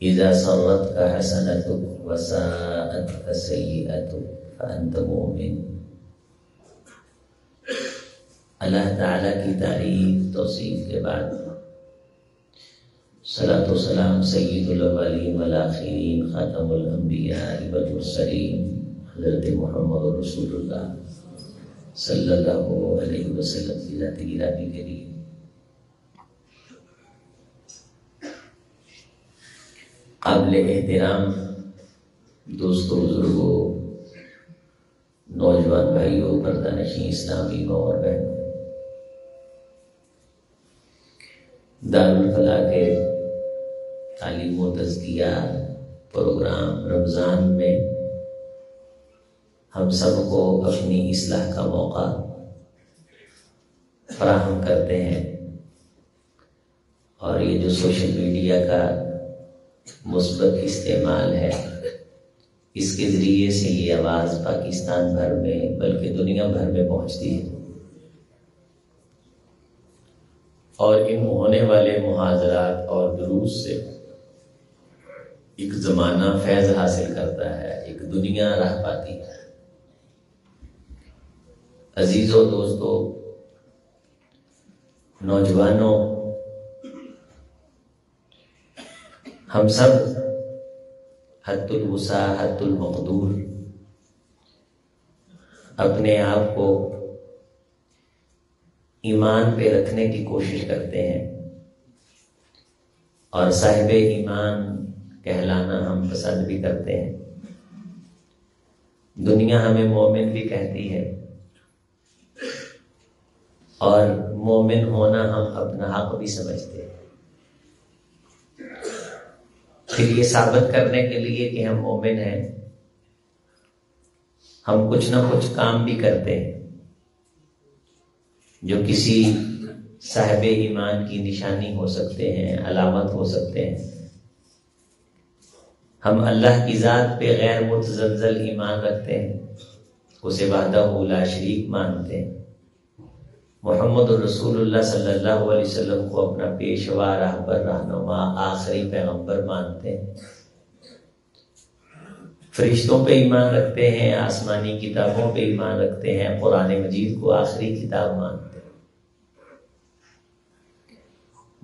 इज़ा सरत का हसनत वसाअत का सय्यत फअंत मोमिन अल्लाह ताला की तारीफ़ तौसीफ के बाद सलातो सलाम सैदुल अवलीन वल आखिरीन खातमुल अंबिया वल मुरसलीन हज़रत मोहम्मद रसूलुल्लाह सल्लल्लाहु अलैहि वसल्लम की ज़ाती काबिल एहतराम दोस्तों, बुज़ुर्गों, नौजवान भाइयों पर्दानशी इस्लामी और बहनों दारुलफला के तालीम व तजकिया प्रोग्राम रमज़ान में। हम सबको अपनी इसलाह का मौका फ्राहम करते हैं। और ये जो सोशल मीडिया का मुस्बत इस्तेमाल है। इसके ज़रिए से ये आवाज़ पाकिस्तान भर में, बल्कि दुनिया भर में पहुँचती है। और इन होने वाले मुहाजरात और दुरूस से एक ज़माना फैज़ हासिल करता है, एक दुनिया रह पाती है। अजीज़ों, दोस्तों, नौजवानों हम सब हतुल वसा हतुल मकदूर अपने आप को ईमान पे रखने की कोशिश करते हैं और साहिब ईमान कहलाना हम पसंद भी करते हैं। दुनिया हमें मोमिन भी कहती है और मोमिन होना हम अपना हक भी समझते हैं। फिर ये साबित करने के लिए कि हम मोमिन हैं। हम कुछ ना कुछ काम भी करते हैं, जो किसी साहब ईमान की निशानी हो सकते हैं, अलामत हो सकते हैं। हम अल्लाह की ज़ात पे गैर मुतजल ईमान रखते हैं, उसे वादा उला शरीक मानते हैं। मोहम्मद को अपना पेशवा, रहबर, रहनुमा, आखिरी पैगंबर मानते हैं। फरिश्तों पे ईमान रखते हैं, आसमानी किताबों पे ईमान रखते हैं, कुरान मजीद को आखिरी किताब मानते हैं।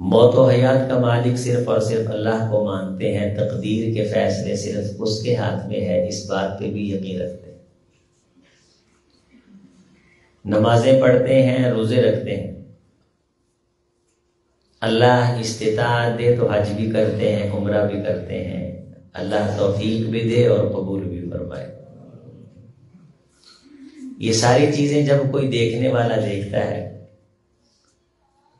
मौत हयात का मालिक सिर्फ़ और सिर्फ़ अल्लाह को मानते हैं, तकदीर के फैसले सिर्फ़ उसके हाथ में है, इस बात पे भी यकीन रखते हैं। नमाजें पढ़ते हैं, रोज़े रखते हैं। अल्लाह इस्तात दे तो हज भी करते हैं, उम्र भी करते हैं। अल्लाह तौफीक भी दे और कबूल भी फरमाए। ये सारी चीज़ें जब कोई देखने वाला देखता है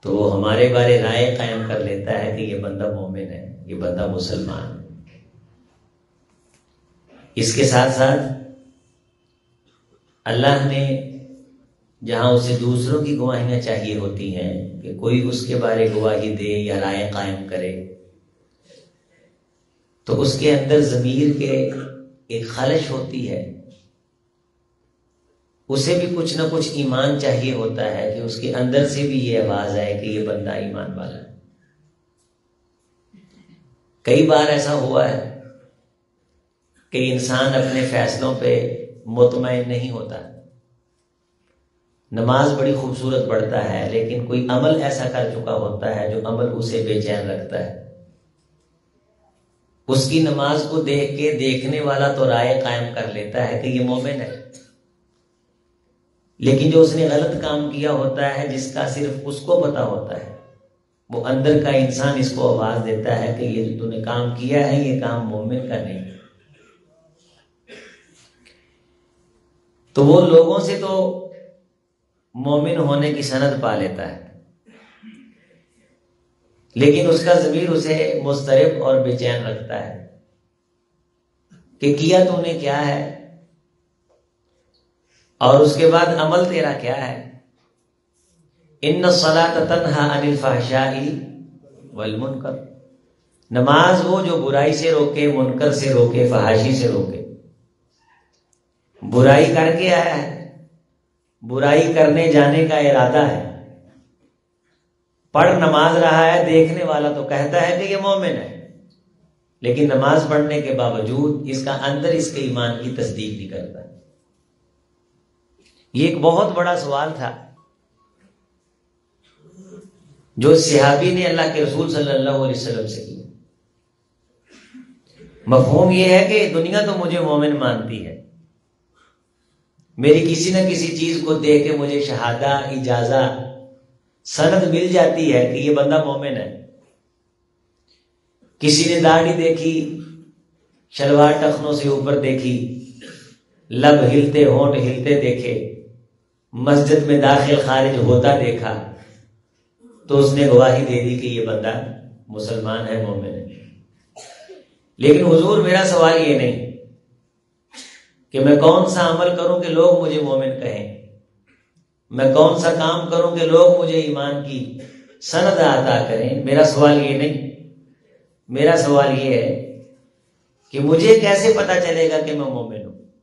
तो वो हमारे बारे राय कायम कर लेता है कि ये बंदा मोमिन है, ये बंदा मुसलमान है। इसके साथ साथ अल्लाह ने जहाँ उसे दूसरों की गवाहियाँ चाहिए होती हैं कि कोई उसके बारे गवाही दे या राय कायम करे। तो उसके अंदर जमीर के एक खलश होती है। उसे भी कुछ ना कुछ ईमान चाहिए होता है कि उसके अंदर से भी ये आवाज़ आए कि ये बंदा ईमान वाला है। कई बार ऐसा हुआ है कि इंसान अपने फैसलों पे मुतमैन नहीं होता। नमाज़ बड़ी खूबसूरत पढ़ता है, लेकिन कोई अमल ऐसा कर चुका होता है जो अमल उसे बेचैन रखता है। उसकी नमाज़ को देख के देखने वाला तो राय कायम कर लेता है कि ये मोमिन है। लेकिन जो उसने गलत काम किया होता है, जिसका सिर्फ़ उसको पता होता है, वो अंदर का इंसान इसको आवाज़ देता है कि ये जो तूने काम किया है, ये काम मोमिन का नहीं तो वो लोगों से तो मोमिन होने की सनद पा लेता है। लेकिन उसका जमीर उसे मुस्तरब और बेचैन रखता है कि किया तूने क्या है? और उसके बाद अमल तेरा क्या है? इन सलात तनहा अनिल फाशाई वल मुनकर। नमाज़ वो जो बुराई से रोके, मुनकर से रोके, फहाशी से रोके। बुराई करके आया है। बुराई करने जाने का इरादा है। पढ़ नमाज़ रहा है, देखने वाला तो कहता है कि ये मोमिन है। लेकिन नमाज़ पढ़ने के बावजूद इसका अंदर इसके ईमान की तस्दीक नहीं करता। ये एक बहुत बड़ा सवाल था। जो सिहाबी ने अल्लाह के रसूल सल्लल्लाहु अलैहि वसल्लम से किया। मफहूम ये है कि दुनिया तो मुझे मोमिन मानती है। मेरी किसी न किसी चीज़ को देख के मुझे शहादा, इजाजा, सनद मिल जाती है कि ये बंदा मोमिन है। किसी ने दाढ़ी देखी, शलवार टखनों से ऊपर देखी, लब हिलते, होंठ हिलते देखे, मस्जिद में दाखिल खारिज होता देखा तो उसने गवाही दे दी कि ये बंदा मुसलमान है, मोमिन है। लेकिन हुजूर, मेरा सवाल ये नहीं कि मैं कौन सा अमल करूँ कि लोग मुझे मोमिन कहें? मैं कौन सा काम करूँ कि लोग मुझे ईमान की सनद अदा करें? मेरा सवाल ये नहीं। मेरा सवाल ये है कि मुझे कैसे पता चलेगा कि मैं मोमिन हूँ?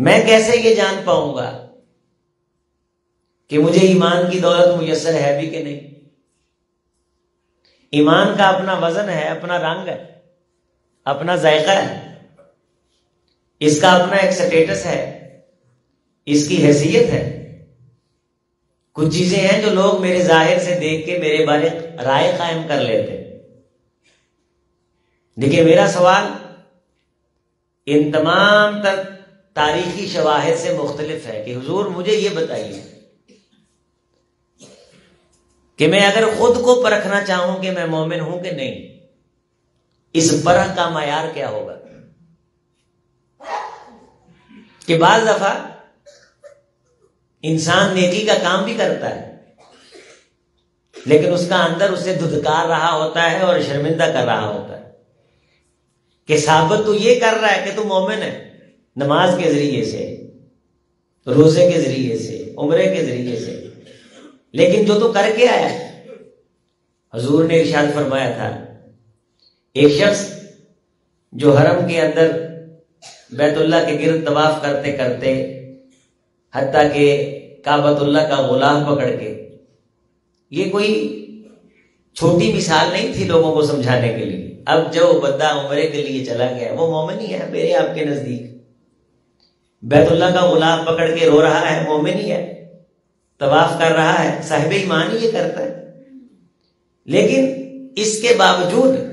मैं कैसे ये जान पाऊँगा कि मुझे ईमान की दौलत मुयसर है भी कि नहीं? ईमान का अपना वज़न है, अपना रंग है। अपना जायका है। इसका अपना एक स्टेटस है। इसकी हैसियत है। कुछ चीज़ें हैं जो लोग मेरे ज़ाहिर से देख के मेरे बारे राय कायम कर लेते देखिए, मेरा सवाल इन तमाम तक तारीखी शवाहद से मुख्तलिफ़ है कि हुजूर, मुझे ये बताइए कि मैं अगर खुद को परखना चाहूँ कि मैं मोमिन हूँ कि नहीं? इस परख का मैार क्या होगा? कि बाज दफ़ा इंसान नेकी का काम भी करता है, लेकिन उसका अंदर उसे धुधकार रहा होता है और शर्मिंदा कर रहा होता है। कि साबित तो ये कर रहा है कि तू मोमिन है, नमाज़ के ज़रिए से, रोज़े के ज़रिए से, उम्र के ज़रिए से। लेकिन जो तो करके आया, हजूर ने इर्शाद फरमाया था एक शख्स जो हरम के अंदर बैतुल्ला के गिरद तवाफ करते करते हत्या के काबतुल्ला का गुलाम पकड़ के, ये कोई छोटी मिसाल नहीं थी लोगों को समझाने के लिए। अब जो बंदा उम्र के लिए चला गया, वो मोमिन ही है मेरे आपके नज़दीक। बैतुल्ला का गुलाम पकड़ के रो रहा है, मोमिन ही है। तवाफ कर रहा है, साहिब ईमान ही ये करता है। लेकिन इसके बावजूद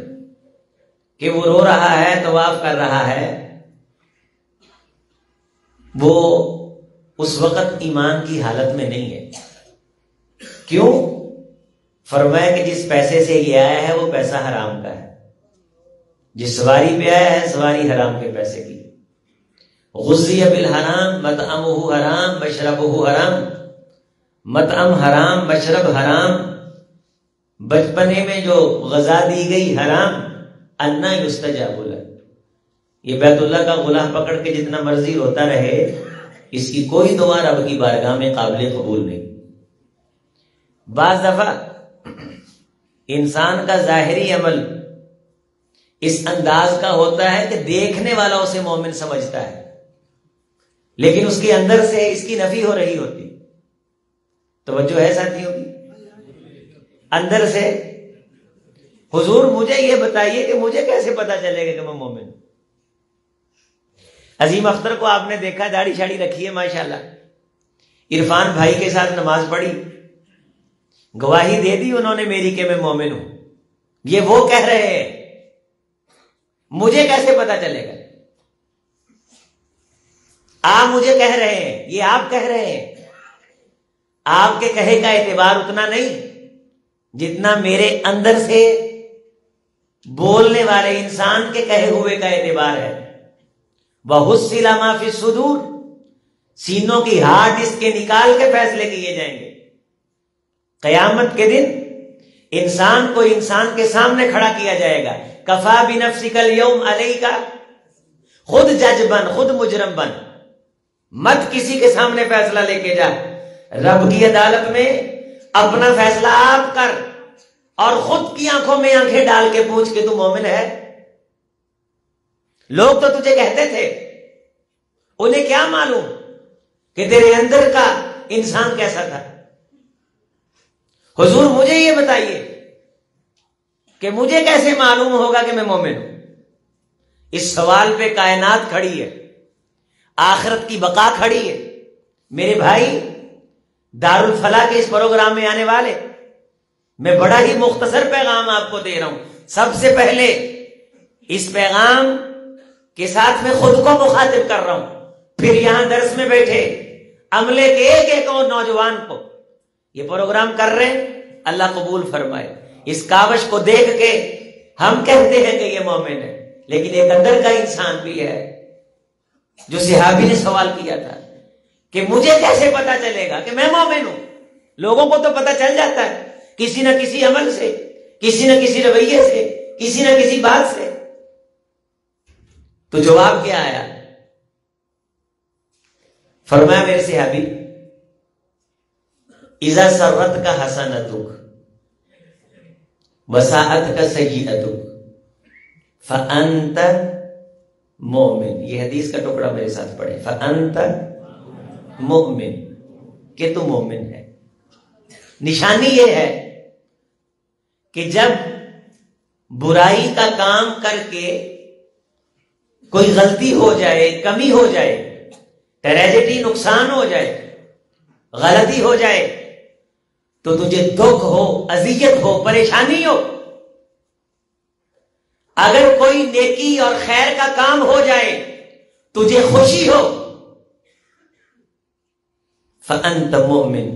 कि वो रो रहा है, तवाफ कर रहा है। वो उस वक्त ईमान की हालत में नहीं है। क्यों? फरमाया कि जिस पैसे से ये आया है, वो पैसा हराम का है। जिस सवारी पे आया है, सवारी हराम के पैसे की। गुस्सी बिल हराम मत अम हराम मशरब हराम। मत अम हराम, मशरब हराम। बचपने में जो गजा दी गई, हराम। अन्ना युस्तजाबुल ये बैतुल्ला का गुलाम पकड़ के जितना मर्ज़ी होता रहे, इसकी कोई दुआ रब की बारगाह में काबिल कबूल नहीं। बाज दफ़ा इंसान का जाहिरी अमल इस अंदाज का होता है कि देखने वाला उसे मोमिन समझता है। लेकिन उसके अंदर से इसकी नफी हो रही होती। तो वजह है साथियों की? अंदर से हुजूर, मुझे ये बताइए कि मुझे कैसे पता चलेगा कि मैं मोमिन अजीम अख्तर को आपने देखा, दाढ़ी शाड़ी रखी है, माशाल्लाह। इरफान भाई के साथ नमाज़ पढ़ी। गवाही दे दी उन्होंने मेरी के मैं मोमिन हूँ। ये वो कह रहे हैं। मुझे कैसे पता चलेगा? आप मुझे कह रहे हैं, ये आप कह रहे हैं। आपके कहे का एतबार उतना नहीं जितना मेरे अंदर से बोलने वाले इंसान के कहे हुए का एतबार है। बहुसिला माफ़ी सुदूर। सीनों की हार्ड इसके निकाल के फैसले किए जाएँगे। कयामत के दिन इंसान को इंसान के सामने खड़ा किया जाएगा। कफा भी नफसिकल यौम अलई का खुद जज बन, खुद मुजरम बन। मत किसी के सामने फैसला लेके जा। रब की अदालत में अपना फैसला आप कर। और खुद की आँखों में आँखें डाल के पूछ के तू मोमिन है? लोग तो तुझे कहते थे। उन्हें क्या मालूम कि तेरे अंदर का इंसान कैसा था? हुजूर, मुझे ये बताइए कि मुझे कैसे मालूम होगा कि मैं मोमिन हूँ? इस सवाल पे कायनात खड़ी है। आखिरत की बका खड़ी है। मेरे भाई, दारुल फला के इस प्रोग्राम में आने वाले मैं बड़ा ही मुख्तसर पैगाम आपको दे रहा हूँ। सबसे पहले, इस पैगाम के साथ मैं खुद को मुखातिब कर रहा हूँ। फिर यहाँ दर्स में बैठे, अमले के एक एक और नौजवान को, ये प्रोग्राम कर रहे हैं, अल्लाह कबूल फरमाए। इस कावश को देख के हम कहते हैं कि ये मोमिन है, लेकिन एक अंदर का इंसान भी है, जो सिहाबी ने सवाल किया था कि मुझे कैसे पता चलेगा कि मैं मोमिन हूँ? लोगों को तो पता चल जाता है। किसी ना किसी अमल से, किसी ना किसी रवैये से, किसी ना किसी बात से। तो जवाब क्या आया? फरमाया, मेरे सिहाबी इजा सररत का हसन दुख वसात का सही अदुख फंत मोमिन। ये हदीस का टुकड़ा मेरे साथ पढ़े। फंत मोमिन। के तू मोमिन है? निशानी ये है कि जब बुराई का काम करके कोई गलती हो जाए, कमी हो जाए ट्रेजेडी नुकसान हो जाए, गलती हो जाए तो तुझे दुख हो, अजियत हो, परेशानी हो। अगर कोई नेकी और खैर का काम हो जाए, तुझे खुशी हो। फंत मोमिन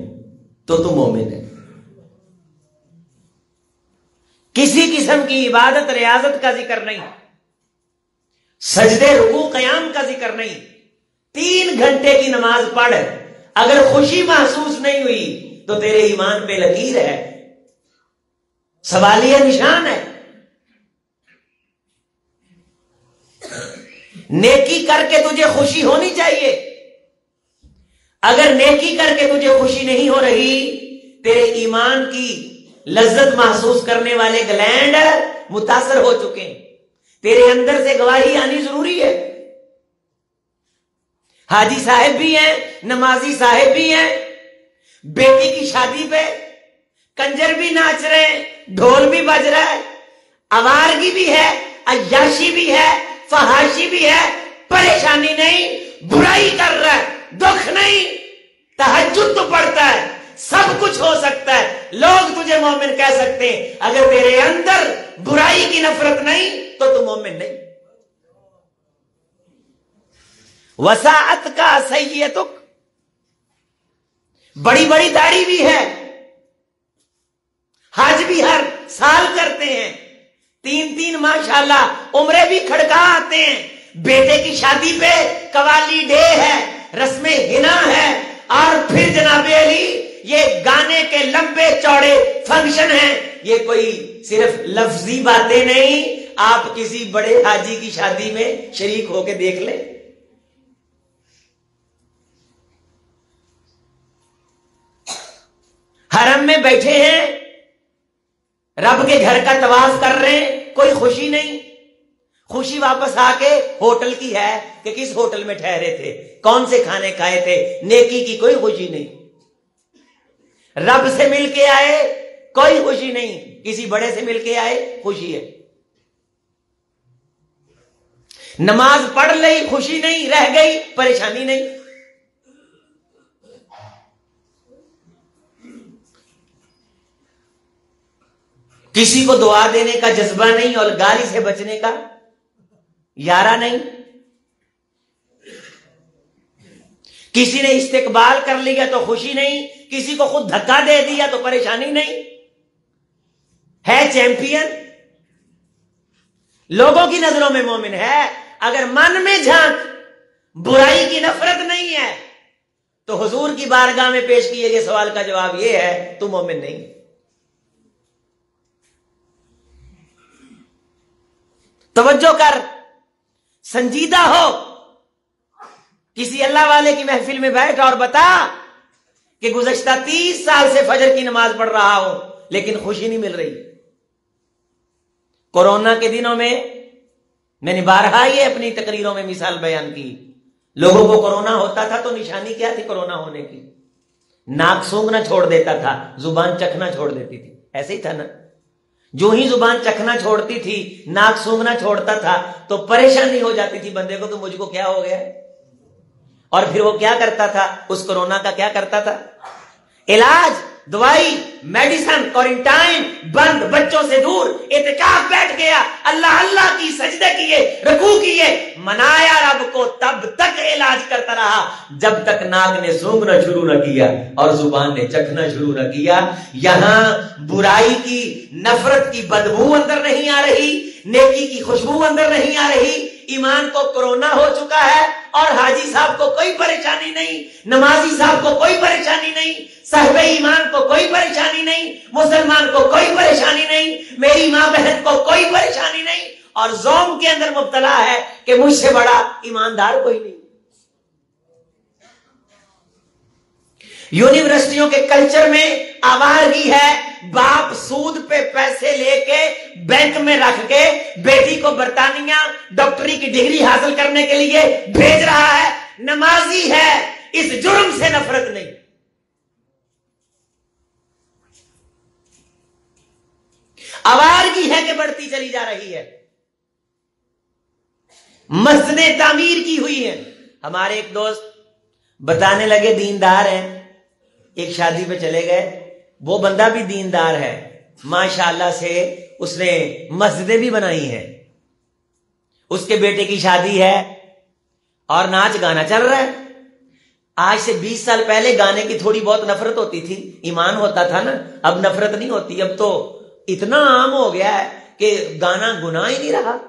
तो तू मोमिन है। किसी किस्म की इबादत, रियाजत का ज़िक्र नहीं। सजदे, रुकू, कयाम का ज़िक्र नहीं। तीन घंटे की नमाज़ पढ़, अगर खुशी महसूस नहीं हुई तो तेरे ईमान पे लकीर है। सवालिया निशान है। नेकी करके तुझे खुशी होनी चाहिए। अगर नेकी करके तुझे खुशी नहीं हो रही, तेरे ईमान की लज्जत महसूस करने वाले ग्लैंड मुतासर हो चुके हैं। तेरे अंदर से गवाही आनी ज़रूरी है। हाजी साहेब भी हैं, नमाजी साहेब भी हैं। बेटी की शादी पे कंजर भी नाच रहे हैं, ढोल भी बज रहा है। आवारगी भी है अयाशी भी है, फहाशी भी है। परेशानी नहीं, बुराई कर रहा है, दुख नहीं तहजुद तो पड़ता है। सब कुछ हो सकता है। लोग तुझे मोमिन कह सकते हैं, अगर तेरे अंदर बुराई की नफरत नहीं तो तू मोमिन नहीं। वसात का सैयतुक बड़ी बड़ी दाढ़ी भी है। हज भी हर साल करते हैं। तीन तीन माशाल्लाह, उम्रे भी खड़का आते हैं। बेटे की शादी पे कवाली डे है, रस्में हिना है, और फिर जनाबे अली ये गाने के लंबे चौड़े फ़ंक्शन हैं। ये कोई सिर्फ़ लफ्जी बातें नहीं। आप किसी बड़े हाजी की शादी में शरीक होके देख ले। हरम में बैठे हैं। रब के घर का तवाफ कर रहे हैं। कोई खुशी नहीं। खुशी वापस आके होटल की है कि किस होटल में ठहरे थे? कौन से खाने खाए थे? नेकी की कोई खुशी नहीं। रब से मिलके आए, कोई खुशी नहीं। किसी बड़े से मिलके आए, खुशी है। नमाज़ पढ़ ली खुशी नहीं, रह गई, परेशानी नहीं। किसी को दुआ देने का जज्बा नहीं और गाली से बचने का यारा नहीं। किसी ने इस्तेकबाल कर लिया तो खुशी नहीं, किसी को खुद धक्का दे दिया तो परेशानी नहीं। है चैंपियन? लोगों की नज़रों में मोमिन है। अगर मन में झाँक, बुराई की नफरत नहीं है तो हुजूर की बारगाह में पेश किए गए सवाल का जवाब यह है, तू मोमिन नहीं। तवज्जो कर, संजीदा हो। किसी अल्लाह वाले की महफिल में बैठ और बता कि गुजश्ता तीस साल से फजर की नमाज़ पढ़ रहा हूँ, लेकिन खुशी नहीं मिल रही। कोरोना के दिनों में मैंने बारहा ये अपनी तकरीरों में मिसाल बयान की। लोगों को कोरोना होता था तो निशानी क्या थी कोरोना होने की? नाक सूंघना छोड़ देता था, ज़ुबान चखना छोड़ देती थी। ऐसे ही था ना? जो ही ज़ुबान चखना छोड़ती थी, नाक सूंघना छोड़ता था तो परेशानी हो जाती थी बंदे को तो मुझको क्या हो गया? और फिर वो क्या करता था? उस कोरोना का क्या करता था? इलाज, दवाई, मेडिसन, क्वारंटाइन, बंद, बच्चों से दूर इतकाफ बैठ गया। अल्लाह अल्लाह की सजदे किए रकू किए। मनाया रब को तब तक इलाज करता रहा। जब तक नाक ने सूंघना शुरू न किया और ज़ुबान ने चखना शुरू न किया, यहाँ बुराई की, नफरत की बदबू अंदर नहीं आ रही, नेकी की खुशबू अंदर नहीं आ रही। ईमान को कोरोना हो चुका है। और हाजी साहब को कोई परेशानी नहीं, नमाजी साहब को कोई परेशानी नहीं, साहब ईमान को कोई परेशानी नहीं, मुसलमान को कोई परेशानी नहीं, मेरी माँ बहन को कोई परेशानी नहीं, और जोम के अंदर मुबतला है कि मुझसे बड़ा ईमानदार कोई नहीं। यूनिवर्सिटियों के कल्चर में आवारगी है बाप सूद पे पैसे लेके बैंक में रख के बेटी को बरतानिया डॉक्टरी की डिग्री हासिल करने के लिए भेज रहा है। नमाजी है। इस जुर्म से नफरत नहीं। आवारगी है कि बढ़ती चली जा रही है। मस्जिदें तामीर की हुई है। हमारे एक दोस्त बताने लगे, दीनदार हैं। एक शादी पे चले गए। वो बंदा भी दीनदार है। माशाल्लाह से उसने मस्जिदें भी बनाई हैं। उसके बेटे की शादी है और नाच गाना चल रहा है। आज से 20 साल पहले गाने की थोड़ी बहुत नफरत होती थी। ईमान होता था ना, अब नफरत नहीं होती। अब तो इतना आम हो गया है कि गाना गुना ही नहीं रहा।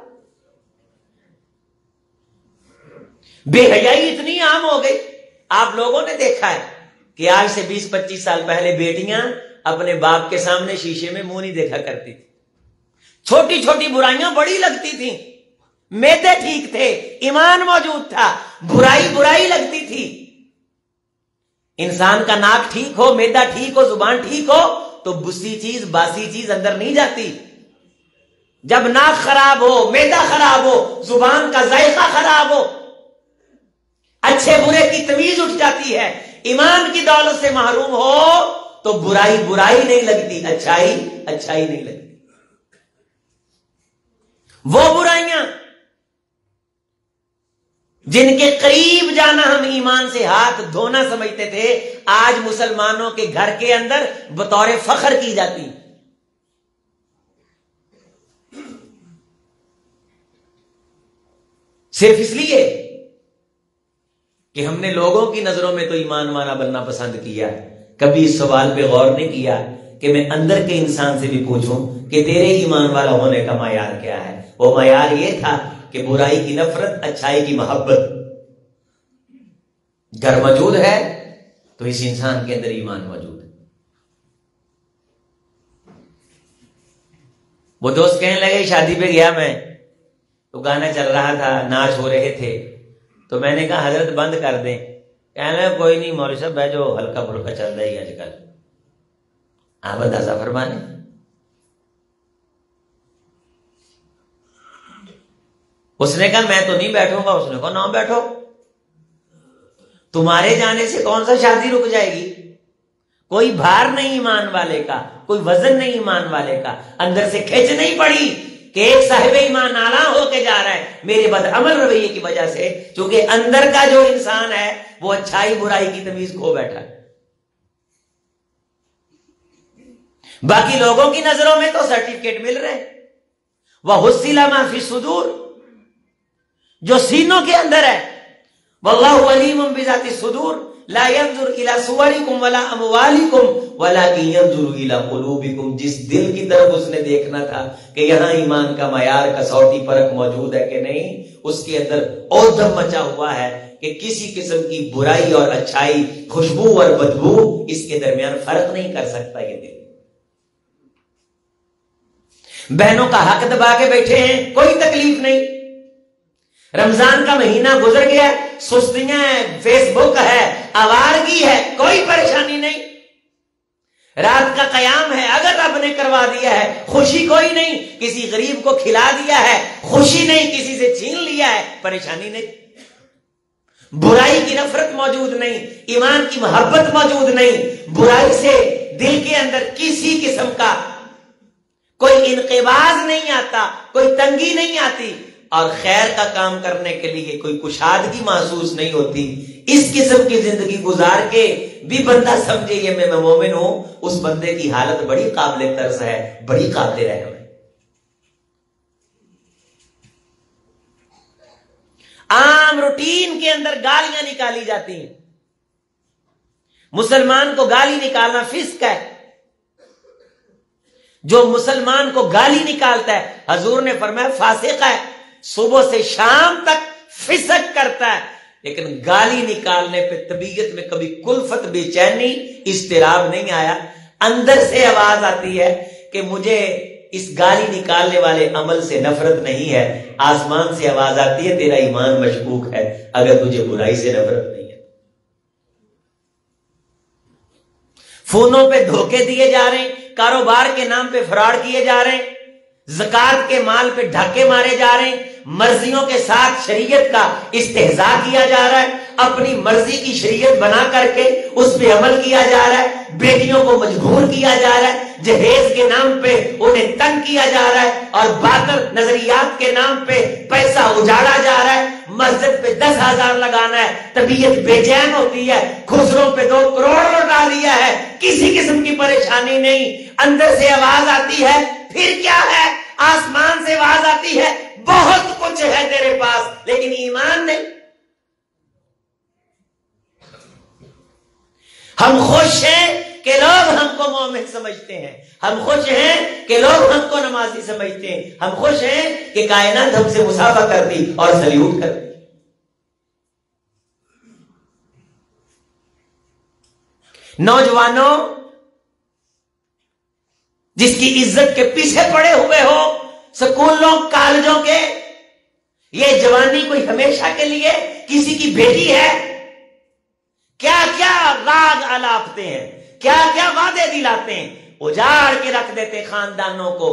बेहयाई इतनी आम हो गई। आप लोगों ने देखा है। कि आज से 20-25 साल पहले बेटियाँ अपने बाप के सामने शीशे में मुँह नहीं देखा करती थी। छोटी छोटी बुराइयाँ बड़ी लगती थी। मेदे ठीक थे, ईमान मौजूद था, बुराई बुराई लगती थी। इंसान का नाक ठीक हो, मेदा ठीक हो, ज़ुबान ठीक हो तो बुसी चीज़, बासी चीज़ अंदर नहीं जाती। जब नाक खराब हो, मेदा खराब हो, ज़ुबान का जायका खराब हो अच्छे बुरे की तमीज उठ जाती है। ईमान की दौलत से महरूम हो तो बुराई बुराई नहीं लगती, अच्छाई अच्छाई नहीं लगती। वो बुराइयाँ जिनके करीब जाना हम ईमान से हाथ धोना समझते थे, आज मुसलमानों के घर के अंदर बतौर फखर की जाती। सिर्फ़ इसलिए कि हमने लोगों की नज़रों में तो ईमान वाला बनना पसंद किया कभी इस सवाल पे गौर नहीं किया कि मैं अंदर के इंसान से भी पूछूँ कि तेरे ईमान वाला होने का मैार क्या है? वो मैार ये था कि बुराई की नफरत, अच्छाई की मोहब्बत। घर मौजूद है तो इस इंसान के अंदर ईमान मौजूद है। वो दोस्त कहने लगे, शादी पे गया मैं। तो गाना चल रहा था, नाच हो रहे थे। तो मैंने कहा, हज़रत, बंद कर दें। कहने कोई नहीं मौली साहब जो हल्का फुल्का चल रहा है आजकल। आप अंदाज़ा फरमाने। उसने कहा, मैं तो नहीं बैठूँगा। उसने कहा, ना बैठो। तुम्हारे जाने से कौन सा शादी रुक जाएगी? कोई भार नहीं ईमान वाले का, कोई वज़न नहीं ईमान वाले का, अंदर से खिंच नहीं पड़ी। कि एक साहिब ईमान नाला होके जा रहा है। मेरे बद अमल रवैये की वजह से क्योंकि अंदर का जो इंसान है, वो अच्छाई बुराई की तमीज खो बैठा है। बाकी लोगों की नज़रों में तो सर्टिफिकेट मिल रहे वह हुसिला माफ़ी सुदूर, जो सीनों के अंदर है बिजाती सुदूर ला यंजुर इला सुवरिकुम वला अमवालिकुम वला यंजुर इला कुलूबिकुम जिस दिल की तरफ़ उसने देखना था कि यहाँ ईमान का मयार कसौटी परख मौजूद है कि नहीं उसके अंदर औदम मचा हुआ है कि किसी किस्म की बुराई और अच्छाई खुशबू और बदबू इसके दरमियान फ़र्क नहीं कर सकता ये दिल बहनों का हक दबा के बैठे हैं कोई तकलीफ़ नहीं रमज़ान का महीना गुजर गया सुस्तियाँ है फेसबुक है, आवारगी है, कोई परेशानी नहीं। रात का कयाम है, अगर रब ने करवा दिया है, खुशी कोई नहीं। किसी गरीब को खिला दिया है, खुशी नहीं, किसी से छीन लिया है, परेशानी नहीं। बुराई की नफरत मौजूद नहीं, ईमान की मोहब्बत मौजूद नहीं। बुराई से दिल के अंदर किसी किस्म का कोई इनकेबाज नहीं आता, कोई तंगी नहीं आती। और खैर का काम करने के लिए कोई कुशादगी महसूस नहीं होती। इस किस्म की ज़िंदगी गुजार के भी बंदा समझे ये मैं मोमिन हूँ, उस बंदे की हालत बड़ी काबिल तर्ज है, बड़ी काबिल रहम है। आम रूटीन के अंदर गालियाँ निकाली जाती हैं। मुसलमान को गाली निकालना फिस्क है। जो मुसलमान को गाली निकालता है, हजूर ने फरमाया, फासिक है। सुबह से शाम तक फिसक करता है। लेकिन गाली निकालने पे तबीयत में कभी कुल्फत, बेचैनी इस्तेराब नहीं आया। अंदर से आवाज़ आती है कि मुझे इस गाली निकालने वाले अमल से नफरत नहीं है। आसमान से आवाज़ आती है, तेरा ईमान मशकूक है। अगर तुझे बुराई से नफरत नहीं है। फोनों पे धोखे दिए जा रहे हैं, कारोबार के नाम पे फ्रॉड किए जा रहे हैं, जक़ात के माल पे ढाके मारे जा रहे हैं मर्जियों के साथ शरीयत का इस्तेजा किया जा रहा है। अपनी मर्ज़ी की शरीयत बना करके उस पर अमल किया जा रहा है। बेटियों को मजबूर किया जा रहा है। जहेज के नाम पे उन्हें तंग किया जा रहा है और बातर नजरियात के नाम पे पैसा उजाड़ा जा रहा है। मस्जिद पे दस हज़ार लगाना है। तबीयत बेचैन होती है। खुसरों पे दो करोड़ लौटा लिया है। किसी किस्म की परेशानी नहीं। अंदर से आवाज़ आती है, फिर क्या है? आसमान से आवाज़ आती है, बहुत कुछ है तेरे पास, लेकिन ईमान नहीं। हम खुश हैं कि लोग हमको मोमिन समझते हैं। हम खुश हैं कि लोग हमको नमाजी समझते हैं। हम खुश हैं कि कायनात हमसे मुसाफा करती और सल्यूट करती नौजवानों जिसकी इज़्ज़त के पीछे पड़े हुए हो, स्कूलों कॉलेजों के, ये जवानी कोई हमेशा के लिए किसी की बेटी है? क्या क्या राग अलापते हैं? क्या क्या वादे दिलाते हैं? उजाड़ के रख देते खानदानों को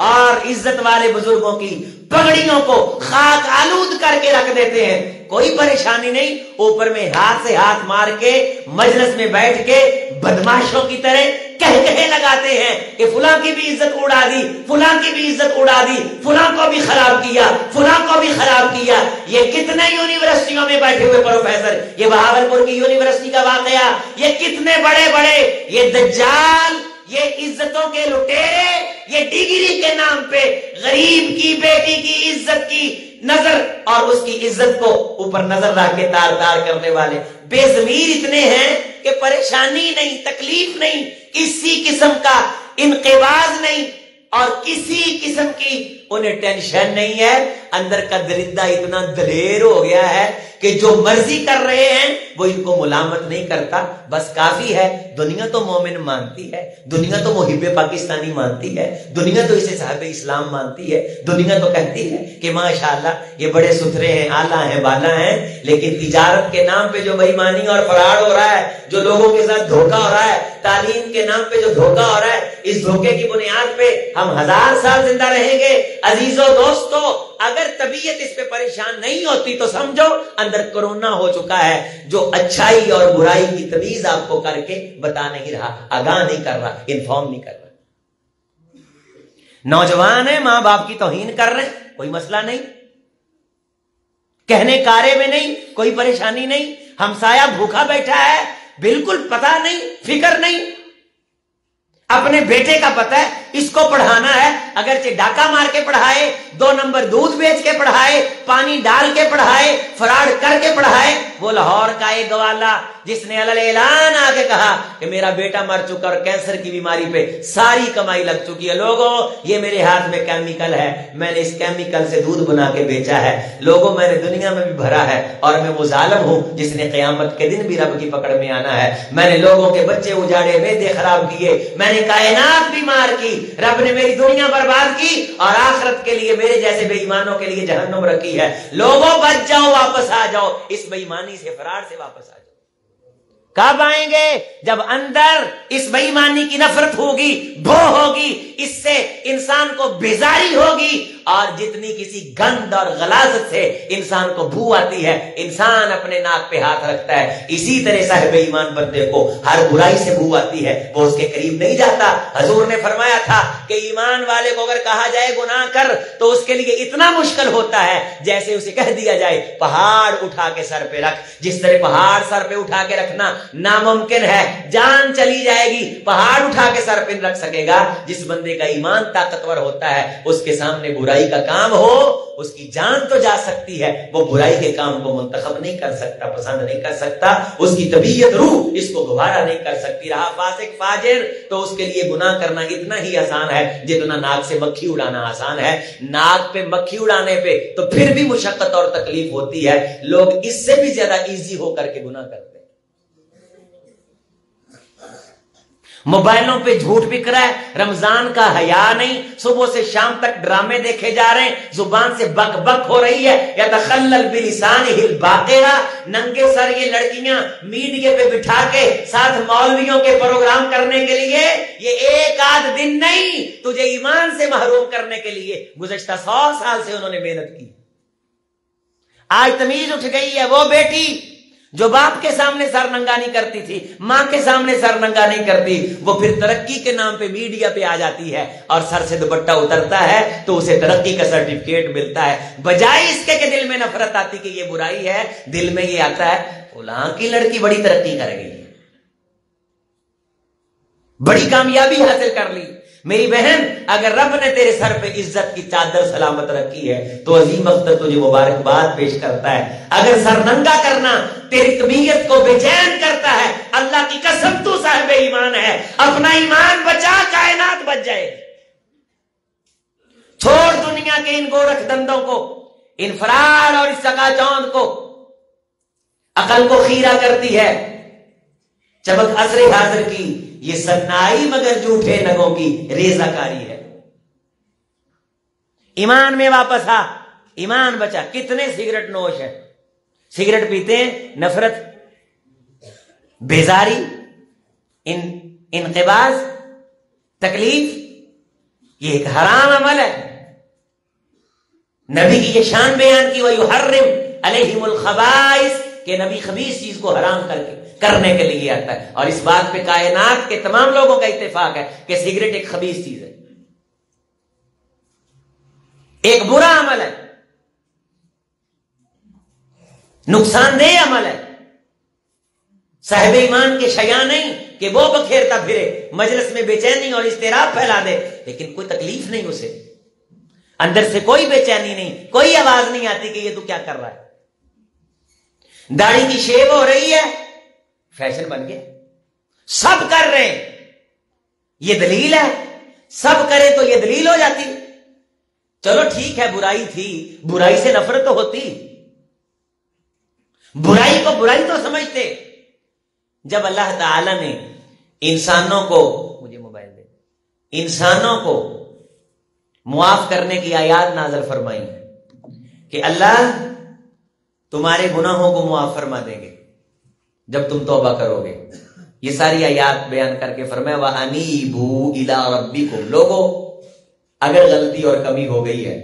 और इज़्ज़त वाले बुज़ुर्गों की पगड़ियों को खाक आलूद करके रख देते हैं। कोई परेशानी नहीं, ऊपर में हाथ से हाथ मार के, मजलस में बैठ के, बदमाशों की तरह कह कहे लगाते हैं कि फुला की भी इज़्ज़त उड़ा दी, फुला की भी इज़्ज़त उड़ा दी, फुला को भी खराब किया, फुला को भी खराब किया। ये कितने यूनिवर्सिटियों में बैठे हुए प्रोफेसर, ये बहावलपुर की यूनिवर्सिटी का वाकया, ये कितने बड़े बड़े ये दज्जाल, ये इज्जतों के लुटेरे, ये डिग्री के नाम पे, गरीब की, बेटी की, इज़्ज़त की नज़र और उसकी इज़्ज़त को ऊपर नज़र रख के तार तार करने वाले। बेजमीर इतने हैं कि परेशानी नहीं, तकलीफ़ नहीं, किसी किस्म का इनकेबाज नहीं और किसी किस्म की उन्हें टेंशन नहीं है। अंदर का दरिंदा इतना दलेर हो गया है कि जो मर्ज़ी कर रहे हैं, वो इनको मुलामत नहीं करता। बस काफ़ी है। दुनिया तो मोमिन मानती है। दुनिया तो मुहिब पाकिस्तानी मानती है। दुनिया तो इसे साहब इस्लाम मानती है। दुनिया तो कहती है कि माशाल्लाह, ये बड़े सुथरे हैं, आला हैं, बाला हैं, लेकिन तिजारत के नाम पे जो बेईमानी और फराड़ हो रहा है, जो लोगों के साथ धोखा हो रहा है, तालीम के नाम पे जो धोखा हो रहा है, इस धोखे की बुनियाद पे हम हज़ार साल ज़िंदा रहेंगे। अजीजों दोस्तों, अगर तबीयत इस पे परेशान नहीं होती तो समझो, अंदर कोरोना हो चुका है, जो अच्छाई और बुराई की तमीज आपको करके बता नहीं रहा, आगाह नहीं कर रहा इन्फॉर्म नहीं कर रहा। नौजवान है माँ बाप की तोहीन कर रहे कोई मसला नहीं। कहने कार्य में नहीं, कोई परेशानी नहीं, हमसाया भूखा बैठा है, बिल्कुल पता नहीं, फ़िक्र नहीं। अपने बेटे का पता है इसको पढ़ाना है। अगर डाका मार के पढ़ाए, दो नंबर दूध बेच के पढ़ाए, पानी डाल के पढ़ाए, फराड करके पढ़ाए, वो लाहौर का एक गवाला जिसने ऐलान आके कहा कि मेरा बेटा मर चुका और कैंसर की बीमारी पे सारी कमाई लग चुकी है। लोगों, ये मेरे हाथ में केमिकल है। मैंने इस केमिकल से दूध बना के बेचा है। लोगों, मैंने दुनिया में भी भरा है और मैं वो जालम हूँ जिसने कयामत के दिन भी रब की पकड़ में आना है। मैंने लोगों के बच्चे उजाड़े, वेदे खराब किए। मैंने कायनात भी मार की। रब ने मेरी दुनिया बर्बाद की और आखरत के लिए मेरे जैसे बेईमानों के लिए जहन्नुम रखी है। लोगों, बच जाओ, वापस आ जाओ। इस बेईमानी से फरार से वापस आ जाओ। कब आएँगे? जब अंदर इस बेईमानी की नफरत होगी, भो होगी, इससे इंसान को बेजारी होगी और जितनी किसी गंद और गलाजत से इंसान को भू आती है, इंसान अपने नाक पे हाथ रखता है। इसी तरह साहब ईमान बंदे को हर बुराई से भू आती है। वो उसके करीब नहीं जाता। हजूर ने फरमाया था कि ईमान वाले को अगर कहा जाए गुनाह कर तो उसके लिए इतना मुश्किल होता है जैसे उसे कह दिया जाए, पहाड़ उठा के सर पे रख। जिस तरह पहाड़ सर पे उठा के रखना नामुमकिन है। जान चली जाएगी, पहाड़ उठा के सर पे रख सकेगा। जिस बंदे का ईमान ताकतवर होता है, उसके सामने बुराई का काम हो, उसकी जान तो जा सकती है। वो बुराई के काम को मुंतखब नहीं कर सकता, पसंद नहीं कर सकता। उसकी तबीयत रूह इसको गुबारा नहीं कर सकती। रहा फासिक फाजिर तो उसके लिए गुनाह करना इतना ही आसान है, जितना नाक से मक्खी उड़ाना आसान है। नाक पे मक्खी उड़ाने पे तो फिर भी मुशक्कत और तकलीफ़ होती है। लोग इससे भी ज़्यादा ईजी होकर के गुनाह करते मोबाइलों पे झूठ बिक रहा है, रमज़ान का हया नहीं, सुबह से शाम तक ड्रामे देखे जा रहे हैं, ज़ुबान से बक बक हो रही है, या तखल्ल बिलिसान हिल बातेरा, नंगे सर ये लड़कियाँ मीडिया पे बिठा के, साथ मौलवियों के प्रोग्राम करने के लिए, ये एक आध दिन नहीं, तुझे ईमान से महरूम करने के लिए, गुजश्ता सौ साल से उन्होंने मेहनत की। आज तमीज उठ गई है, वो बेटी जो बाप के सामने सर नंगा नहीं करती थी, माँ के सामने सर नंगा नहीं करती, वो फिर तरक्की के नाम पे मीडिया पे आ जाती है और सर से दुपट्टा उतरता है तो उसे तरक्की का सर्टिफिकेट मिलता है। बजाय इसके के दिल में नफरत आती कि ये बुराई है, दिल में ये आता है, फुला की लड़की बड़ी तरक्की कर गई। बड़ी कामयाबी हासिल कर ली। मेरी बहन, अगर रब ने तेरे सर पे इज़्ज़त की चादर सलामत रखी है तो अजीम अख्तर तुझे मुबारकबाद पेश करता है। अगर सर नंगा करना तेरी तबीयत को बेचैन करता है, अल्लाह की कसम तू साहब ईमान है। अपना ईमान बचा, कायनात बच जाए। छोड़ दुनिया के इन गोरख दंदों को, इन फरार और इस सका चौंद को। अकल को खीरा करती है चमक असरे हाजिर की, ये सन्नाई मगर झूठे नगों की रेजाकारी है। ईमान में वापस आ, ईमान बचा। कितने सिगरेट नोश है? सिगरेट पीते हैं, नफरत, बेजारी, इन, इनकबाज, तकलीफ़, ये एक हराम अमल है। नबी की ये शान बयान की वही हर्रिम अलहिमुल खबाइस, के नबी खबीस चीज़ को हराम करके करने के लिए आता है। और इस बात पे कायनात के तमाम लोगों का इत्तेफाक है कि सिगरेट एक खबीस चीज़ है। एक बुरा अमल है। नुकसानदेह अमल है। साहब ईमान के शया नहीं कि वो बखेरता फिरे, मजलिस में बेचैनी और इस्तेराब फैला दे, लेकिन कोई तकलीफ़ नहीं उसे। अंदर से कोई बेचैनी नहीं, कोई आवाज़ नहीं आती कि ये तू क्या कर रहा है। दाढ़ी की शेव हो रही है फ़ैशन बन गया। सब कर रहे ये दलील है। सब करे तो ये दलील हो जाती। चलो ठीक है, बुराई थी। बुराई से नफरत तो होती। बुराई को बुराई तो समझते। जब अल्लाह ताला ने इंसानों को, मुझे मोबाइल दे। इंसानों को मुआफ करने की आयात नाजर फरमाई कि अल्लाह तुम्हारे गुनाहों को मुआफ फरमा देंगे। जब तुम तौबा करोगे। ये सारी आयात बयान करके फरमाया वह अनीबू इला रब्बी को लोगो, अगर गलती और कमी हो गई है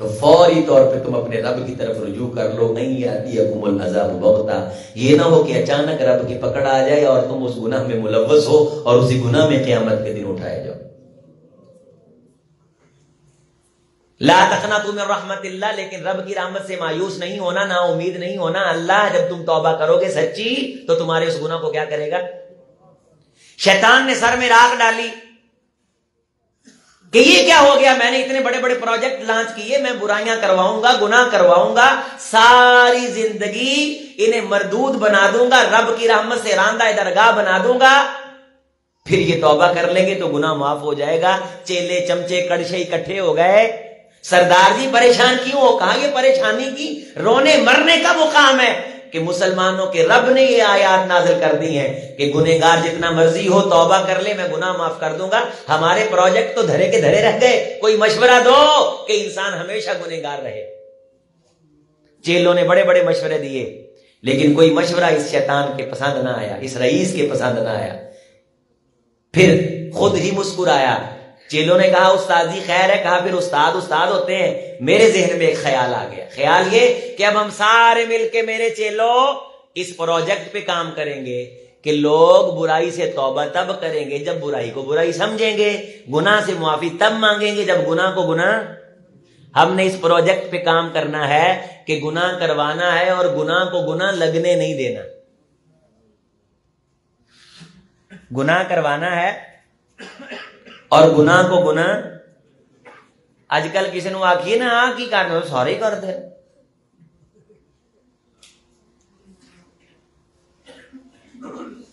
तो फौरी तौर पे तुम अपने रब की तरफ़ रुजू कर लो। नहीं आती ये ना हो कि अचानक रब की पकड़ आ जाए और तुम उस गुनाह में मुलवस हो और उसी गुनाह में क्यामत के दिन उठाए जाओ। ला तकना तुम्हें रहमत लेकिन रब की रहमत से मायूस नहीं होना, ना उम्मीद नहीं होना। अल्लाह जब तुम तौबा करोगे सच्ची तो तुम्हारे उस गुना को क्या करेगा? शैतान ने सर में राख डाली कि ये क्या हो गया? मैंने इतने बड़े बड़े प्रोजेक्ट लॉन्च किए, मैं बुराइयाँ करवाऊँगा, गुनाह करवाऊँगा, सारी ज़िंदगी इन्हें मरदूद बना दूँगा, रब की रहमत से रांदा दरगाह बना दूँगा। फिर ये तौबा कर लेंगे तो गुनाह माफ़ हो जाएगा, चेले चमचे कड़छे इकट्ठे हो गए। सरदार जी परेशान क्यों हो कहा, ये परेशानी की रोने मरने का वो काम है कि मुसलमानों के रब ने ये आयात नाजिल कर दी है कि गुनेगार जितना मर्ज़ी हो तौबा कर ले, मैं गुनाह माफ़ कर दूँगा। हमारे प्रोजेक्ट तो धरे के धरे रह गए। कोई मशवरा दो कि इंसान हमेशा गुनेगार रहे। चेलों ने बड़े बड़े मशवरे दिए, लेकिन कोई मशवरा इस शैतान के पसंद ना आया, इस रईस के पसंद ना आया। फिर खुद ही मुस्कुराया चेलों ने कहा, उस्ताद जी खैर है, कहा, फिर उस्ताद उस्ताद होते हैं। मेरे जहन में एक ख्याल आ गया। ख्याल ये कि अब हम सारे मिलके मेरे चेलो इस प्रोजेक्ट पे काम करेंगे कि लोग बुराई से तौबा तब करेंगे जब बुराई को बुराई समझेंगे, गुनाह से मुआफी तब मांगेंगे जब गुनाह को गुनाह। हमने इस प्रोजेक्ट पे काम करना है कि गुनाह करवाना है और गुनाह को गुनाह लगने नहीं देना। गुनाह करवाना है और गुनाह को गुनाह। आजकल किसी ने आखिए ना आ की कर सारे कर दे।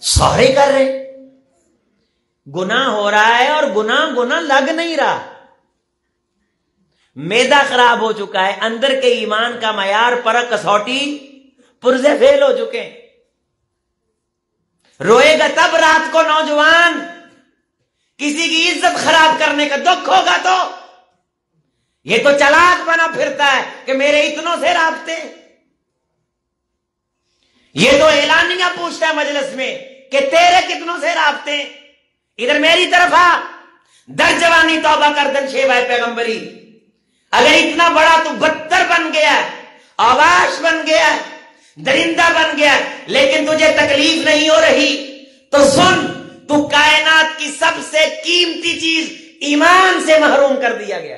सारे कर रहे। गुनाह हो रहा है और गुनाह गुनाह लग नहीं रहा। मैदा खराब हो चुका है, अंदर के ईमान का मैार परक कसौटी पुरजे फेल हो चुके। रोएगा तब रात को नौजवान। किसी की इज़्ज़त खराब करने का दुख होगा तो? ये तो चलाक बना फिरता है कि मेरे इतनों से राबते। ये तो ऐलानिया पूछता है मजलिस में कि तेरे कितनों से राबते। इधर मेरी तरफ़ आ। दर जवानी तौबा कर दन शेवा पैगंबरी। अगर इतना बड़ा तू बदतर बन गया आवाश बन गया दरिंदा बन गया लेकिन तुझे तकलीफ़ नहीं हो रही तो सुन। तू कायनात की सबसे कीमती चीज़ ईमान से महरूम कर दिया गया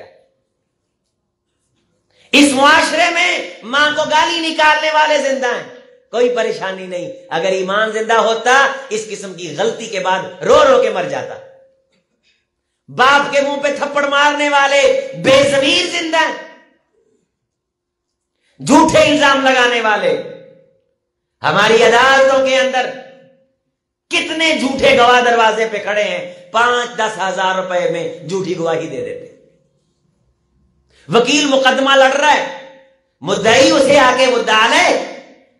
इस मुआशरे में माँ को गाली निकालने वाले ज़िंदा हैं। कोई परेशानी नहीं। अगर ईमान ज़िंदा होता, इस किस्म की गलती के बाद रो रो के मर जाता। बाप के मुँह पे थप्पड़ मारने वाले बेजमीर ज़िंदा हैं। झूठे इल्ज़ाम लगाने वाले। हमारी अदालतों के अंदर कितने झूठे गवाह दरवाजे पे खड़े हैं? पाँच दस हज़ार रुपए में झूठी गवाही दे देते वकील मुकदमा लड़ रहा है। मुद्दई उसे आगे मुद्दालय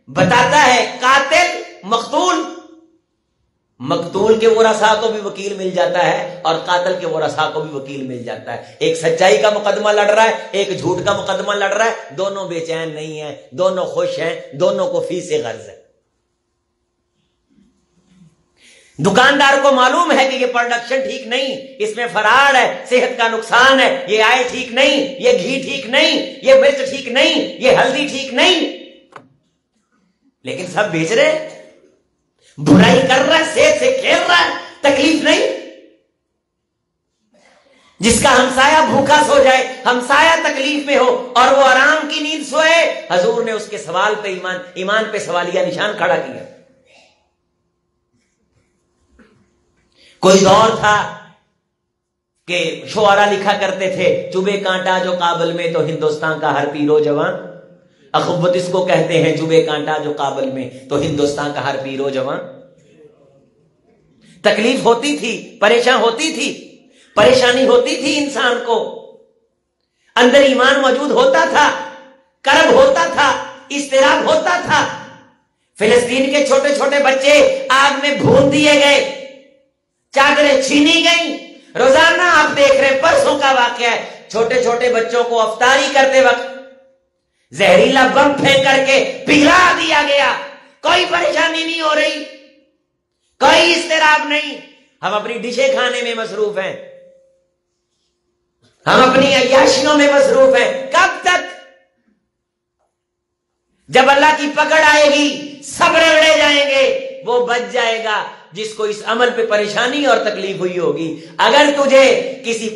बताता है, कातिल मकतूल। मकतूल के वरसा को भी वकील मिल जाता है और कातल के वरसा को भी वकील मिल जाता है। एक सच्चाई का मुकदमा लड़ रहा है, एक झूठ का मुकदमा लड़ रहा है। दोनों बेचैन नहीं है, दोनों खुश हैं, दोनों को फ़ीस गर्ज है। दुकानदार को मालूम है कि ये प्रोडक्शन ठीक नहीं, इसमें फरार है, सेहत का नुकसान है, ये आय ठीक नहीं, ये घी ठीक नहीं, ये मिर्च ठीक नहीं, ये हल्दी ठीक नहीं। लेकिन सब बेच रहे बुराई कर रहा है, सेहत से खेल रहा है, तकलीफ़ नहीं। जिसका हमसाया भूखा सो जाए, हमसाया तकलीफ़ में हो, और वो आराम की नींद सोए, हजूर ने उसके सवाल पे ईमान ईमान पे सवालिया निशान खड़ा किया। कोई दौर था कि शुरा लिखा करते थे चुबे कांटा जो काबल में तो हिंदुस्तान का हर पीरो जवान। अखबत इसको कहते हैं चुबे कांटा जो काबल में तो हिंदुस्तान का हर पीरो जवान। तकलीफ़ होती थी, परेशान होती थी, परेशानी होती थी इंसान को। अंदर ईमान मौजूद होता था, कर्ब होता था, इस्तेराब होता था। फिलिस्तीन के छोटे छोटे बच्चे आग में भून दिए गए। चादरें छीनी गई। रोज़ाना आप देख रहे हैं, परसों का वाक्य है छोटे छोटे बच्चों को अफतारी करते वक्त जहरीला बम फेंक करके पिघला दिया गया। कोई परेशानी नहीं हो रही, कोई इस्तेराब नहीं। हम अपनी डिशे खाने में मसरूफ हैं। हम अपनी अयाशियों में मसरूफ हैं। कब तक? जब अल्लाह की पकड़ आएगी, सब रगड़े जाएँगे। वो बच जाएगा जिसको इस अमल पे परेशानी और तकलीफ़ हुई होगी। अगर तुझे किसी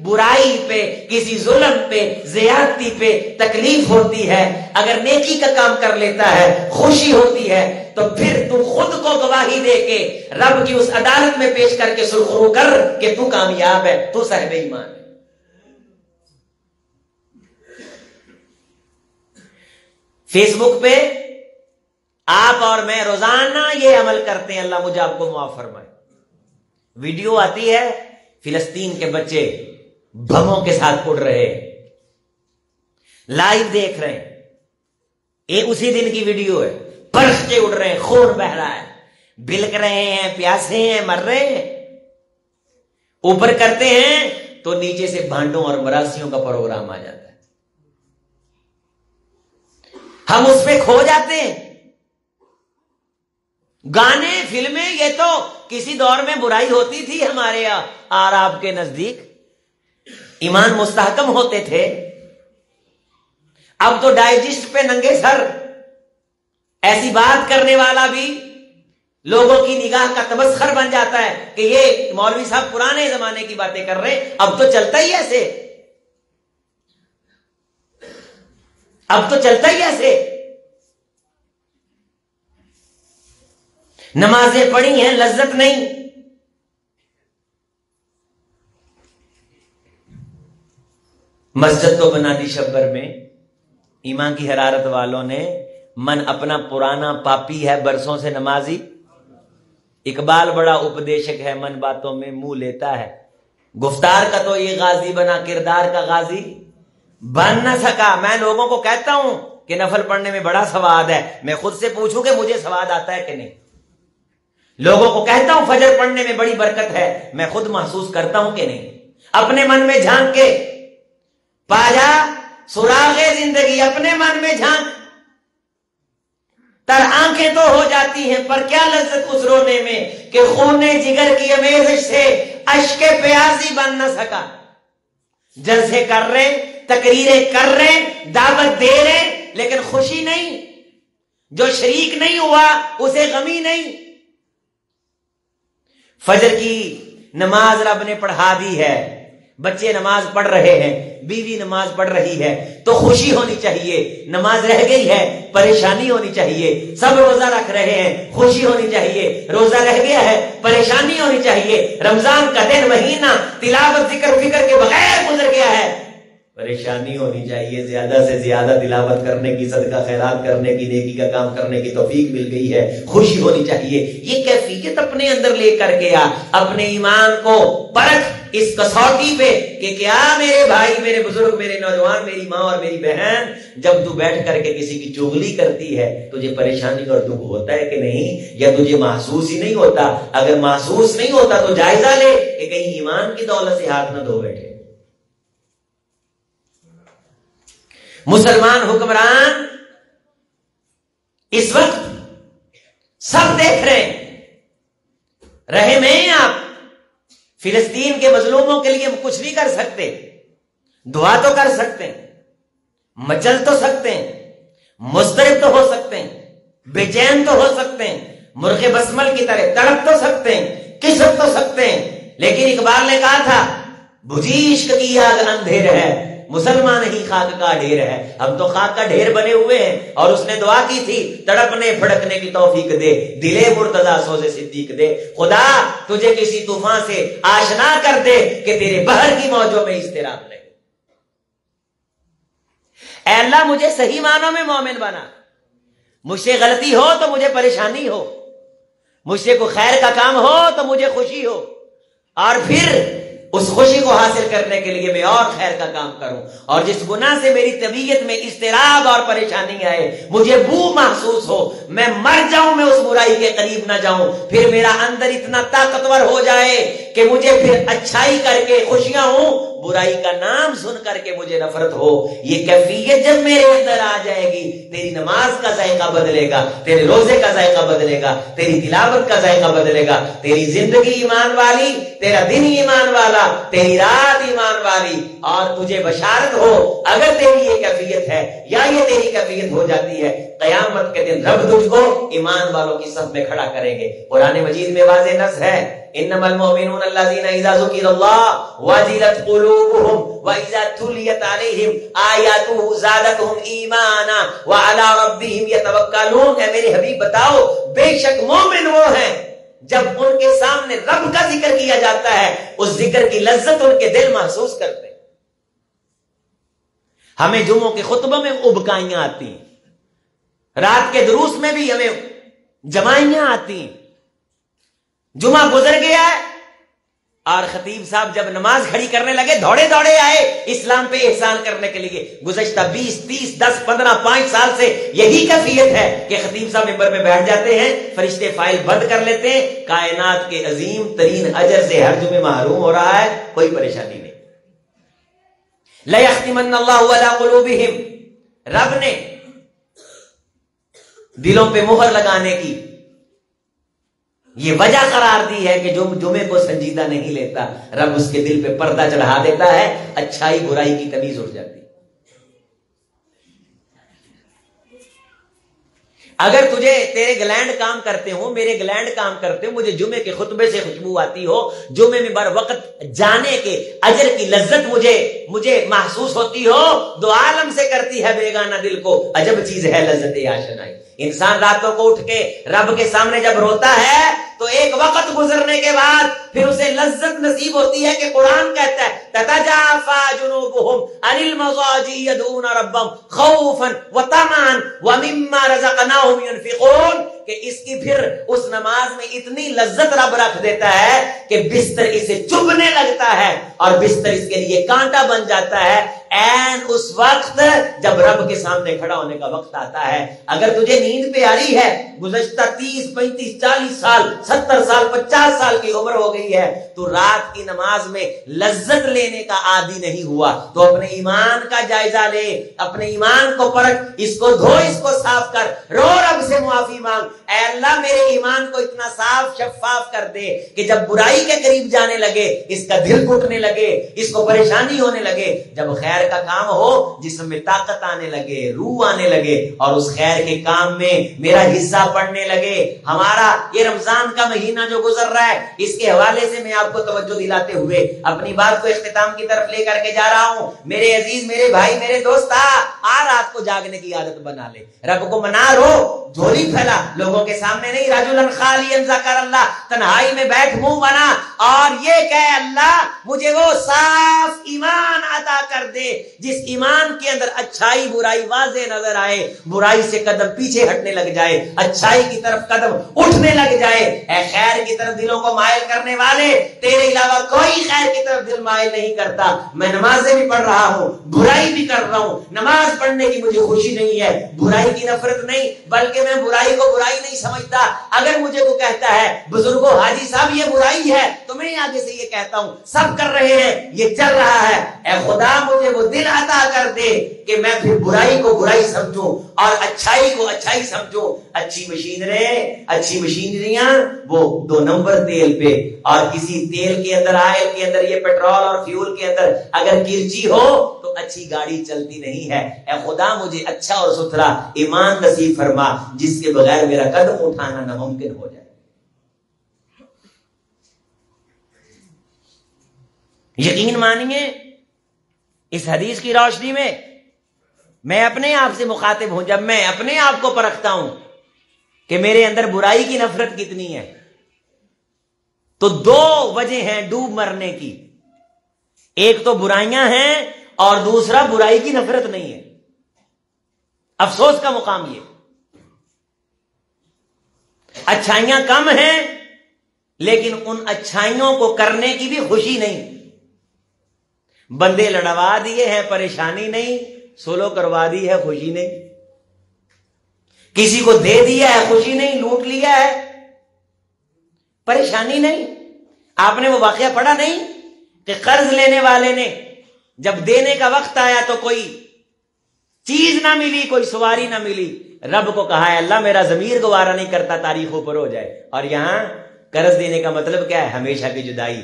बुराई पे, किसी जुल्म पे, ज्यादती पे तकलीफ़ होती है, अगर नेकी का काम कर लेता है, खुशी होती है तो फिर तू खुद को गवाही दे के रब की उस अदालत में पेश करके सुरखरू कर कि तू कामयाब है, तू सहब ईमान फेसबुक पे आप और मैं रोज़ाना ये अमल करते हैं, अल्लाह मुझे आपको मुआफ फरमाए। वीडियो आती है, फिलस्तीन के बच्चे बमों के साथ उड़ रहे लाइव देख रहे हैं। ये उसी दिन की वीडियो है। बरस के उड़ रहे हैं, खून बह रहा है। बिलक रहे हैं, प्यासे हैं, मर रहे हैं। ऊपर करते हैं तो नीचे से भांडों और मरासियों का प्रोग्राम आ जाता है। हम उसमें खो जाते हैं। गाने, फ़िल्में, ये तो किसी दौर में बुराई होती थी हमारे यहाँ आर आपके नज़दीक। ईमान मुस्तहकम होते थे। अब तो डाइजेस्ट पे नंगे सर। ऐसी बात करने वाला भी लोगों की निगाह का तबस्खर बन जाता है कि ये मौलवी साहब पुराने जमाने की बातें कर रहे हैं, अब तो चलता ही ऐसे। अब तो चलता ही ऐसे। नमाजें पढ़ी हैं, लज्जत नहीं। मस्जिद तो बना दी शब्बर में, ईमान की हरारत वालों ने, मन अपना पुराना पापी है, बरसों से नमाजी। इकबाल बड़ा उपदेशक है, मन बातों में मुँह लेता है। गुफ्तार का तो ये गाजी बना, किरदार का गाजी। बन ना सका, मैं लोगों को कहता हूँ कि नफल पढ़ने में बड़ा स्वाद है। मैं खुद से पूछूँ कि मुझे स्वाद आता है कि नहीं। लोगों को कहता हूँ, फजर पढ़ने में बड़ी बरकत है। मैं खुद महसूस करता हूँ कि नहीं। अपने मन में झाँक के। पाजा, सुरागे ज़िंदगी अपने मन में झाँक। तर आँखें तो हो जाती हैं, पर क्या लज्जत उस रोने में कि खूने जिगर की अमेजिश से अशके प्यासी बन न सका। जलसे कर रहे, तकरीरें कर रहे, दावत दे रहे, लेकिन खुशी नहीं। जो शरीक नहीं हुआ, उसे गमी नहीं। फजर की नमाज़ रब ने पढ़ा दी है। बच्चे नमाज़ पढ़ रहे हैं, बीवी नमाज़ पढ़ रही है तो खुशी होनी चाहिए। नमाज़ रह गई है, परेशानी होनी चाहिए। सब रोजा रख रहे हैं, खुशी होनी चाहिए। रोजा रह गया है, परेशानी होनी चाहिए। रमज़ान का दिन महीना, तिलावत ज़िक्र फ़िक्र के बगैर गुजर गया है। परेशानी होनी चाहिए, ज़्यादा से ज़्यादा दिलावत करने की, सदका खैरात करने की, नेकी का काम करने की तोफीक मिल गई है। खुशी होनी चाहिए। ये कैफियत अपने अंदर लेकर के आ, अपने ईमान को परख इस कसौटी पे कि क्या मेरे भाई, मेरे बुज़ुर्ग, मेरे नौजवान, मेरी माँ और मेरी बहन, जब तू बैठ करके किसी की चुगली करती है, तुझे परेशानी और दुख होता है कि नहीं? या तुझे महसूस ही नहीं होता? अगर महसूस नहीं होता तो जायजा ले कि कहीं ईमान की दौलत से हाथ न धो बैठे। मुसलमान हुक्मरान इस वक्त सब देख रहे हैं। रहे में आप। फिलिस्तीन के मजलूमों के लिए कुछ नहीं कर सकते दुआ तो कर सकते हैं। मचल तो सकते हैं। मुस्तरब तो हो सकते हैं। बेचैन तो हो सकते हैं। मुर्गे बसमल की तरह तड़प तो सकते हैं। किसक तो सकते हैं। लेकिन इकबाल ने कहा था इश्क की आग अंधेर है। मुसलमान ही खाक का ढेर है। हम तो खाक का ढेर बने हुए हैं और उसने दुआ की थी, तड़पने फड़कने की तौफीक दे, दिले मुर्तजा सोजे सिद्दीक दे। खुदा, तुझे किसी तूफ़ान से आशना कर दे कि तेरे बहर की मौजों में इस्तेराब नहीं अल्लाह, मुझे सही मानों में मोमिन बना। मुझसे गलती हो तो मुझे परेशानी हो। मुझसे को खैर का काम हो तो मुझे खुशी हो। और फिर उस खुशी को हासिल करने के लिए मैं और खैर का काम करूँ। और जिस गुना से मेरी तबीयत में इस्तेराब और परेशानी आए, मुझे बू महसूस हो। मैं मर जाऊँ, मैं उस बुराई के करीब ना जाऊँ। फिर मेरा अंदर इतना ताकतवर हो जाए कि मुझे फिर अच्छाई करके खुशियाँ हो बुराई का नाम सुन करके मुझे नफरत हो। ये कैफियत जब मेरे अंदर आ जाएगी, तेरी नमाज़ का जायका बदलेगा, तेरे रोज़े का जायका बदलेगा, तेरी तिलावत का जायका बदलेगा, तेरी ज़िंदगी ईमान वाली, तेरा दिन ईमान वाला, तेरी रात ईमान वाली, और तुझे बशारत हो, अगर तेरी ये कैफियत है, या ये तेरी कैफियत हो जाती है, कयामत के दिन रब तुझको ईमान वालों की सब में खड़ा करेंगे। पुराने मजीद में वाजे नस है। इन्नमल मुमिनून अल्लज़ीना इज़ा ईमाना व अला रब्बिहिम यतवक्कलून ए मेरे हबीब बताओ बेशक मोमिन वो हैं जब उनके सामने रब का ज़िक्र किया जाता है उस ज़िक्र की लज्जत उनके दिल महसूस करते हमें जुमों के खुतबों में उबकाइयाँ आती हैं रात के दुरूस में भी हमें जमाइयाँ आती हैं जुमा गुजर गया है और खतीब साहब जब नमाज़ खड़ी करने लगे, दौड़े दौड़े आए इस्लाम पे एहसान करने के लिए। गुजश्ता बीस, तीस, दस, पंद्रह, पाँच साल से यही कैफियत है कि खतीब साहब मेंबर में बैठ जाते हैं, फरिश्ते फ़ाइल बंद कर लेते हैं। कायनात के अजीम तरीन अजर से हर जुमे महरूम हो रहा है, कोई परेशानी नहीं। लखतिमल्लाबीम रब ने दिलों पे मुहर लगाने की ये वजह करार दी है कि जो जुमे को संजीदा नहीं लेता, रब उसके दिल पे पर्दा चढ़ा देता है, अच्छाई बुराई की तमीज उठ जाती अगर तुझे तेरे ग्लैंड काम करते हो, मेरे ग्लैंड काम करते हो, मुझे जुमे के खुतबे से खुशबू आती हो जुमे में बर वक्त जाने के अजर की लज्जत मुझे मुझे महसूस होती हो, दो आलम से करती है बेगाना दिल को, अजब चीज़ है लज्जत आशनाई इंसान रातों को उठ के रब के सामने जब रोता है तो एक वक्त गुजरने के बाद फिर उसे लज्जत नसीब होती है कि कुरान कहता है जुनूबुहुम अनिल खौफन व तमान व कि इसकी फिर उस नमाज़ में इतनी लज्जत रब रख देता है कि बिस्तर इसे चुभने लगता है और बिस्तर इसके लिए कांटा बन जाता है। एन उस वक्त जब रब के सामने खड़ा होने का वक्त आता है। अगर तुझे नींद पे आ रही है, गुजश्ता तीस, पैंतीस, चालीस साल, सत्तर साल, पचास साल की उम्र हो गई है तो रात की नमाज़ में लज्जत लेने का आदि नहीं हुआ। तो अपने ईमान का जायजा ले, अपने ईमान को परख, इसको धो, इसको साफ़ कर, रो रब से मुआफी मांग। अल्लाह मेरे ईमान को इतना साफ़ शफाफ कर दे कि जब बुराई के करीब जाने लगे, इसका दिल घुटने लगे, इसको परेशानी होने लगे, जब खैर का काम हो, जिसमें ताकत आने लगे, रूह आने लगे, और उस खैर के काम में मेरा हिस्सा पड़ने लगे, हमारा ये रमज़ान का महीना जो गुजर रहा है, इसके हवाले से मैं आपको तवज्जो दिलाते हुए अपनी बात को इख्तिताम की तरफ़ लेकर के जा रहा हूँ। मेरे अज़ीज़, मेरे भाई, मेरे दोस्त आ रात को जागने की आदत बना ले। रब को मना रो, झोली फैला लोगों के सामने नहीं राजुलन खाली अल्लाह, तन्हाई में बैठ मुँह बना, और ये कह अल्लाह, मुझे वो साफ़ ईमान अता कर दे, जिस ईमान के अंदर अच्छाई, बुराई वाजे नज़र आए, बुराई से कदम पीछे हटने लग जाए, अच्छाई की तरफ़ कदम उठने लग जाए ए खैर की तरफ़ दिलों को मायल करने वाले, तेरे अलावा कोई खैर की तरफ़ दिल मायल नहीं करता। मैं नमाजें भी पढ़ रहा हूँ, बुराई भी कर रहा हूँ, नमाज़ पढ़ने की मुझे खुशी नहीं है, बुराई की नफरत नहीं, बल्कि मैं बुराई को बुराई नहीं समझता। अगर मुझे वो कहता है, बुजुर्गो, हाजी साहब, ये बुराई है। तो मैं आगे से ये कहता हूँ, सब कर रहे हैं, ये चल रहा है। ए खुदा, मुझे वो दिल अता कर दे कि मैं फिर बुराई को बुराई समझूं और अच्छाई को अच्छाई समझूं। अच्छी मशीनरी अच्छी मशीनरियाँ, वो दो नंबर तेल पे। और किसी तेल के अंदर, आयल के अंदर, ये पेट्रोल और फ्यूल के अंदर अगर किरची हो तो अच्छी गाड़ी चलती नहीं है। ए खुदा, मुझे अच्छा और सुथरा ईमान नसीब फरमा, जिसके बगैर मेरा कदम उठाना नामुमकिन हो जाए। यकीन मानिए, इस हदीस की रोशनी में मैं अपने आप से मुखातिब हूँ, जब मैं अपने आप को परखता हूँ कि मेरे अंदर बुराई की नफरत कितनी है तो दो वजह हैं डूब मरने की। एक तो बुराइयाँ हैं और दूसरा बुराई की नफरत नहीं है। अफसोस का मुकाम ये। अच्छाइयाँ कम हैं, लेकिन उन अच्छाइयों को करने की भी खुशी नहीं। बंदे लड़वा दिए हैं, परेशानी नहीं, सोलो करवा दी है, खुशी नहीं। किसी को दे दिया है, खुशी नहीं, लूट लिया है, परेशानी नहीं। आपने वो वाक्य पढ़ा नहीं कि कर्ज लेने वाले ने जब देने का वक्त आया तो कोई चीज़ ना मिली, कोई सवारी ना मिली रब को कहा है, अल्लाह मेरा जमीर गवारा नहीं करता, तारीखों पर हो जाए। और यहाँ कर्ज देने का मतलब क्या है? हमेशा की जुदाई।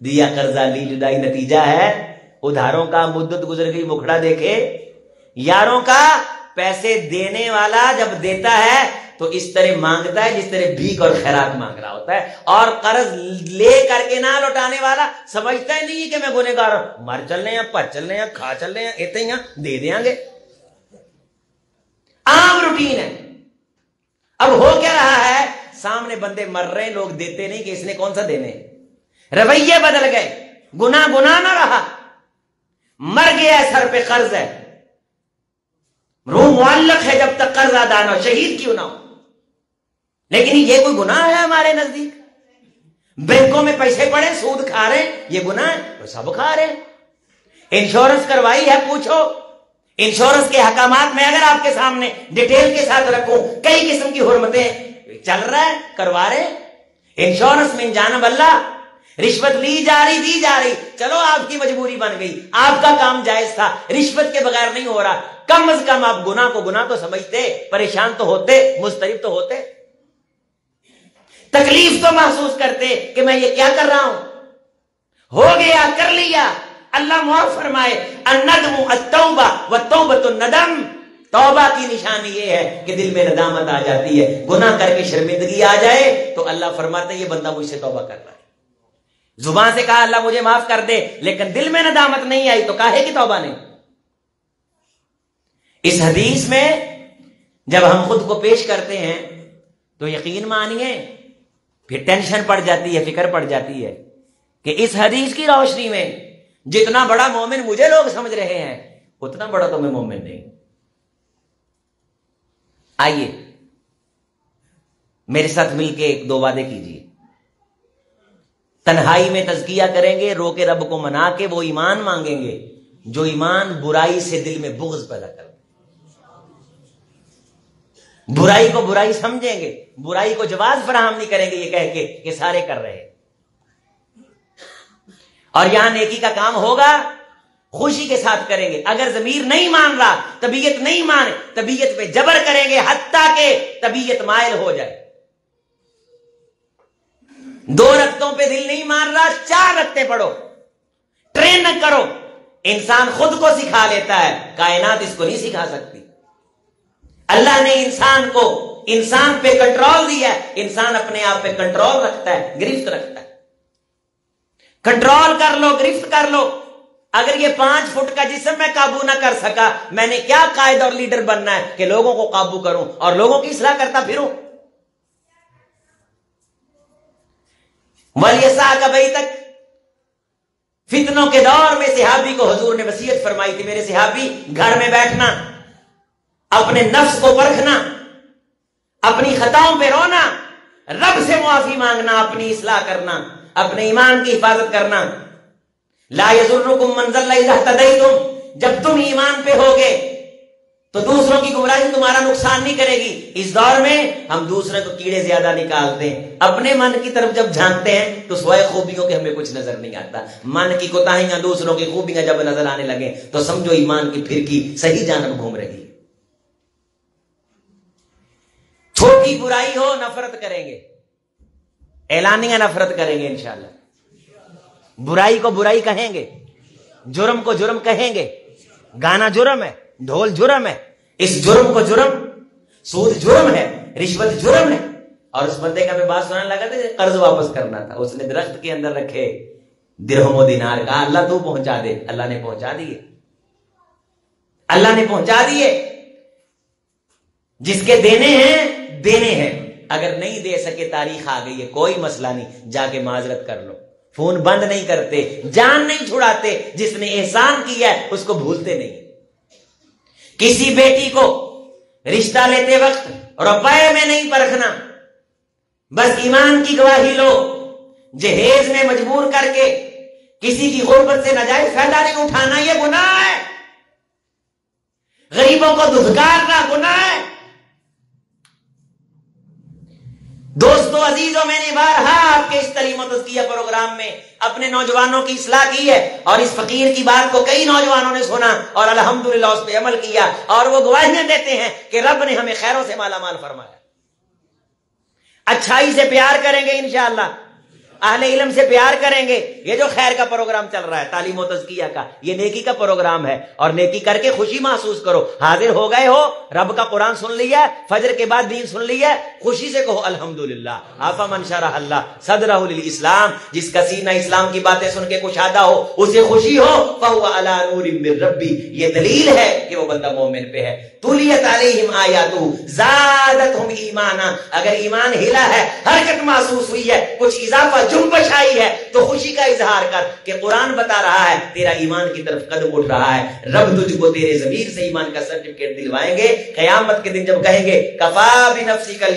दिया कर्जा, ली जुदाई नतीजा है। उधारों का मुद्दत गुजर गई, मुखड़ा देखे। यारों का पैसे देने वाला जब देता है तो इस तरह माँगता है, जिस तरह भीख और खैरात मांग रहा होता है। और कर्ज ले करके ना लौटाने वाला समझता ही नहीं कि मैं गुनेगार मर चल रहे हैं पर चल रहे हैं, खा चल रहे हैं, इतने दे देंगे। आम रूटीन है। अब हो क्या रहा है? सामने बंदे मर रहे लोग देते नहीं कि इसने कौन सा देने। रवैये बदल गए। गुना गुना ना रहा। मर गया सर पे कर्ज है। रूह मुल्लक है जब तक कर्ज अदा ना शहीद क्यों ना हो? लेकिन ये कोई गुनाह है हमारे नज़दीक? बैंकों में पैसे पड़े, सूद खा रहे ये गुनाह है तो सब खा रहे इंश्योरेंस करवाई है, पूछो। इंश्योरेंस के हकामात में अगर आपके सामने डिटेल के साथ रखूँ, कई किस्म की हुरमतें चल रहा है, करवा रहे इंश्योरेंस में जाना बल्ला, रिश्वत ली जा रही, दी जा रही, चलो आपकी मजबूरी बन गई, आपका काम जायज़ था, रिश्वत के बगैर नहीं हो रहा। कम अज कम आप गुना को गुना तो समझते, परेशान तो होते, मुस्तरिब तो होते। तकलीफ़ तो महसूस करते कि मैं ये क्या कर रहा हूँ? हो गया, कर लिया। अल्लाह मुआफ फरमाए अतौबा व नदम। तौबा की निशानी ये है कि दिल में नदामत आ जाती है, गुनाह करके शर्मिंदगी आ जाए तो अल्लाह फरमाते ये बंदा मुझसे तौबा कर रहा है। ज़ुबान से कहा, अल्लाह मुझे माफ़ कर दे, लेकिन दिल में नदामत नहीं आई तो काहे की तौबा नहीं? इस हदीस में जब हम खुद को पेश करते हैं तो यकीन मानिए, फिर टेंशन पड़ जाती है, फ़िक्र पड़ जाती है, कि इस हदीस की रोशनी में जितना बड़ा मोमिन मुझे लोग समझ रहे हैं, उतना बड़ा तो मैं मोमिन नहीं। आइए, मेरे साथ मिलके एक दो वादे कीजिए। तन्हाई में तजकिया करेंगे रो के रब को मना के, वो ईमान मांगेंगे, जो ईमान बुराई से दिल में बुग्ज पैदा कर बुराई को बुराई समझेंगे, बुराई को जवाब फराहम नहीं करेंगे, ये कह के कि सारे कर रहे और यहाँ नेकी का काम होगा, खुशी के साथ करेंगे। अगर जमीर नहीं मान रहा, तबीयत नहीं माने, तबीयत पे जबर करेंगे, हत्ता के तबीयत मायल हो जाए। दो रक्तों पे दिल नहीं मान रहा, चार रखते पढ़ो। ट्रेन न करो। इंसान खुद को सिखा लेता है, कायनात इसको नहीं सिखा सकती। अल्लाह ने इंसान को, इंसान पे कंट्रोल दिया है, इंसान अपने आप पे कंट्रोल रखता है, गिरफ्त रखता है। कंट्रोल कर लो, गिरफ्त कर लो। अगर ये पाँच फुट का जिसम मैं काबू ना कर सका, मैंने क्या कायद और लीडर बनना है कि लोगों को काबू करूँ और लोगों की सलाह करता फिरूं? वलियसा का तक फितनों के दौर में सिहाबी को हजूर ने वसीयत फरमाई थी, मेरे सिहाबी, घर में बैठना, अपने नफ्स को परखना, अपनी खताओं पे रोना, रब से मुआफी मांगना, अपनी इसलाह करना। अपने ईमान की हिफाजत करना। ला यजुर्रुकुम मंजल तुम जब तुम ईमान पे होगे तो दूसरों की गुमराही तुम्हारा नुकसान नहीं करेगी। इस दौर में हम दूसरे को कीड़े ज़्यादा निकालते हैं। अपने मन की तरफ़ जब झांकते हैं तो स्वयं खूबियों के हमें कुछ नज़र नहीं आता। मन की कोताहियाँ दूसरों की खूबियाँ जब नज़र आने लगे तो समझो ईमान की फिरकी सही जानब घूम रही। छोटी बुराई हो, नफरत करेंगे। ऐलानिया नफरत करेंगे इंशाला बुराई को बुराई कहेंगे, जुर्म को जुर्म कहेंगे, गाना जुर्म है, ढोल जुर्म है, इस जुर्म को जुर्म, सूद जुर्म है, रिश्वत जुर्म है, और उस बंदे का मैं बात सुनाने लगा था कर्ज वापस करना था, उसने दरख्त के अंदर रखे, दिरहमो दिनार कहा, अल्लाह तू पहुँचा दे, अल्लाह ने पहुँचा दिए अल्लाह ने पहुँचा दिए जिसके देने हैं देने हैं। अगर नहीं दे सके तारीख आ गई है, कोई मसला नहीं, जाके माजरत कर लो। फ़ोन बंद नहीं करते, जान नहीं छुड़ाते, जिसने एहसान किया है, उसको भूलते नहीं। किसी बेटी को रिश्ता लेते वक्त रुपए में नहीं परखना। बस ईमान की गवाही लो, जहेज में मजबूर करके, किसी की गुर्बत से नजायज फ़ायदा नहीं उठाना यह गुनाह है। गरीबों को दुधकारना गुनाह है। दोस्तों, अजीजों, मैंने बारहा आपके इस तलीम प्रोग्राम में। अपने नौजवानों की इसलाह की है और इस फकीर की बात को कई नौजवानों ने सुना और अल्हम्दुलिल्लाह उस पर अमल किया और वो गवाहियाँ देते हैं कि रब ने हमें खैरों से माला माल फरमाया। अच्छाई से प्यार करेंगे इंशाला आहले इलम से प्यार करेंगे। ये जो खैर का प्रोग्राम चल रहा है, तालीम तजकिया का, ये नेकी का प्रोग्राम है। और नेकी करके खुशी महसूस करो। हाजिर हो गए हो, रब का कुरान सुन लिया फजर के बाद दीन सुन लिया खुशी से कहो, अल्हम्दुलिल्लाह, आफा मनशरा अल्लाह सदर इस्लाम। जिसका सीना इस्लाम की बातें सुन के कुछ आदा हो, उसे खुशी हो अला रब्बी। ये दलील है कि वो बंदा मोमिन पे है। तुलियत अलैहिम आयातु जादत हम ईमाना। अगर ईमान हिला है, हरकत महसूस हुई है, कुछ इजाफा जुम्बश आई है तो खुशी का इजहार कर कि कुरान बता रहा है, तेरा ईमान की तरफ़ कदम उठ रहा है। रब तुझको तेरे जमीर से ईमान का सर्टिफिकेट दिलवाएँगे। कयामत के दिन जब कहेंगे, कफा भी नफसी कल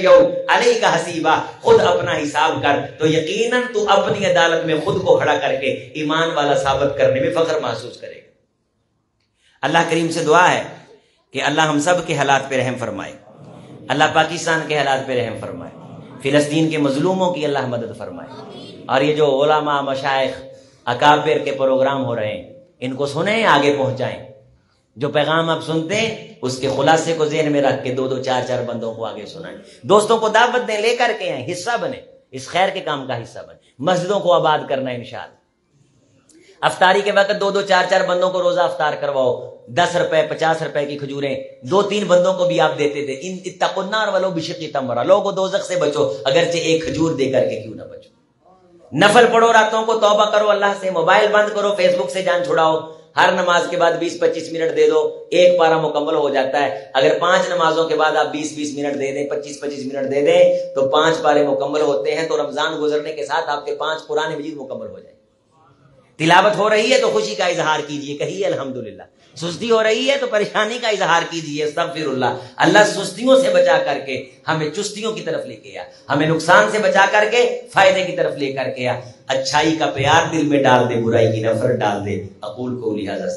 अली का हसीबा, खुद अपना हिसाब कर। तो यकीनन तू अपनी अदालत में खुद को खड़ा करके ईमान वाला साबित करने में फख्र महसूस करेगा। अल्लाह करीम से दुआ है कि अल्लाह हम सब के हालात पे रहम फरमाए। अल्लाह पाकिस्तान के हालात पे रहम फरमाए। फिलस्तीन के मजलूमों की अल्लाह मदद फरमाए। और ये जो ओलामा मशाइ अकाबिर के प्रोग्राम हो रहे हैं, इनको सुने, आगे पहुंचाएँ। जो पैगाम आप सुनते हैं, उसके खुलासे को जेन में रख के दो दो चार चार बंदों को आगे सुनाएँ। दोस्तों को दावत दें, लेकर के आए, हिस्सा बने। इस खैर के काम का हिस्सा बने। मस्जिदों को आबाद करना इंशाल्लाह। अफ्तारी के वक्त दो दो चार चार बंदों को रोजा अफ्तार करवाओ। दस रुपए, पचास रुपए की खजूरें, दो तीन बंदों को भी आप देते थे। इन इतकुन्नार वालों बिशकी तमरा लोगो दोजक से बचो, अगरचे एक खजूर दे करके क्यों ना बचो? नफल पढ़ो रातों को, तौबा करो अल्लाह से, मोबाइल बंद करो, फेसबुक से जान छुड़ाओ। हर नमाज़ के बाद 20-25 मिनट दे दो, एक पारा मुकम्मल हो जाता है। अगर पाँच नमाजों के बाद आप 20-20 मिनट दे दें 25-25 मिनट दे दें तो पाँच पारे मुकम्मल होते हैं तो रमज़ान गुजरने के साथ आपके पाँच पुराने मजीद मुकम्मल हो जाए तिलावत हो रही है तो खुशी का इजहार कीजिए, कहिए, अल्हम्दुलिल्लाह। सुस्ती हो रही है तो परेशानी का इजहार कीजिए सब फिर अल्लाह सुस्तियों से बचा करके हमें चुस्तियों की तरफ़ लेके आ हमें नुकसान से बचा करके फ़ायदे की तरफ़ लेकर के आ अच्छाई का प्यार दिल में डाल दे, बुराई की नफरत डाल दे। अकूल को लिहाजा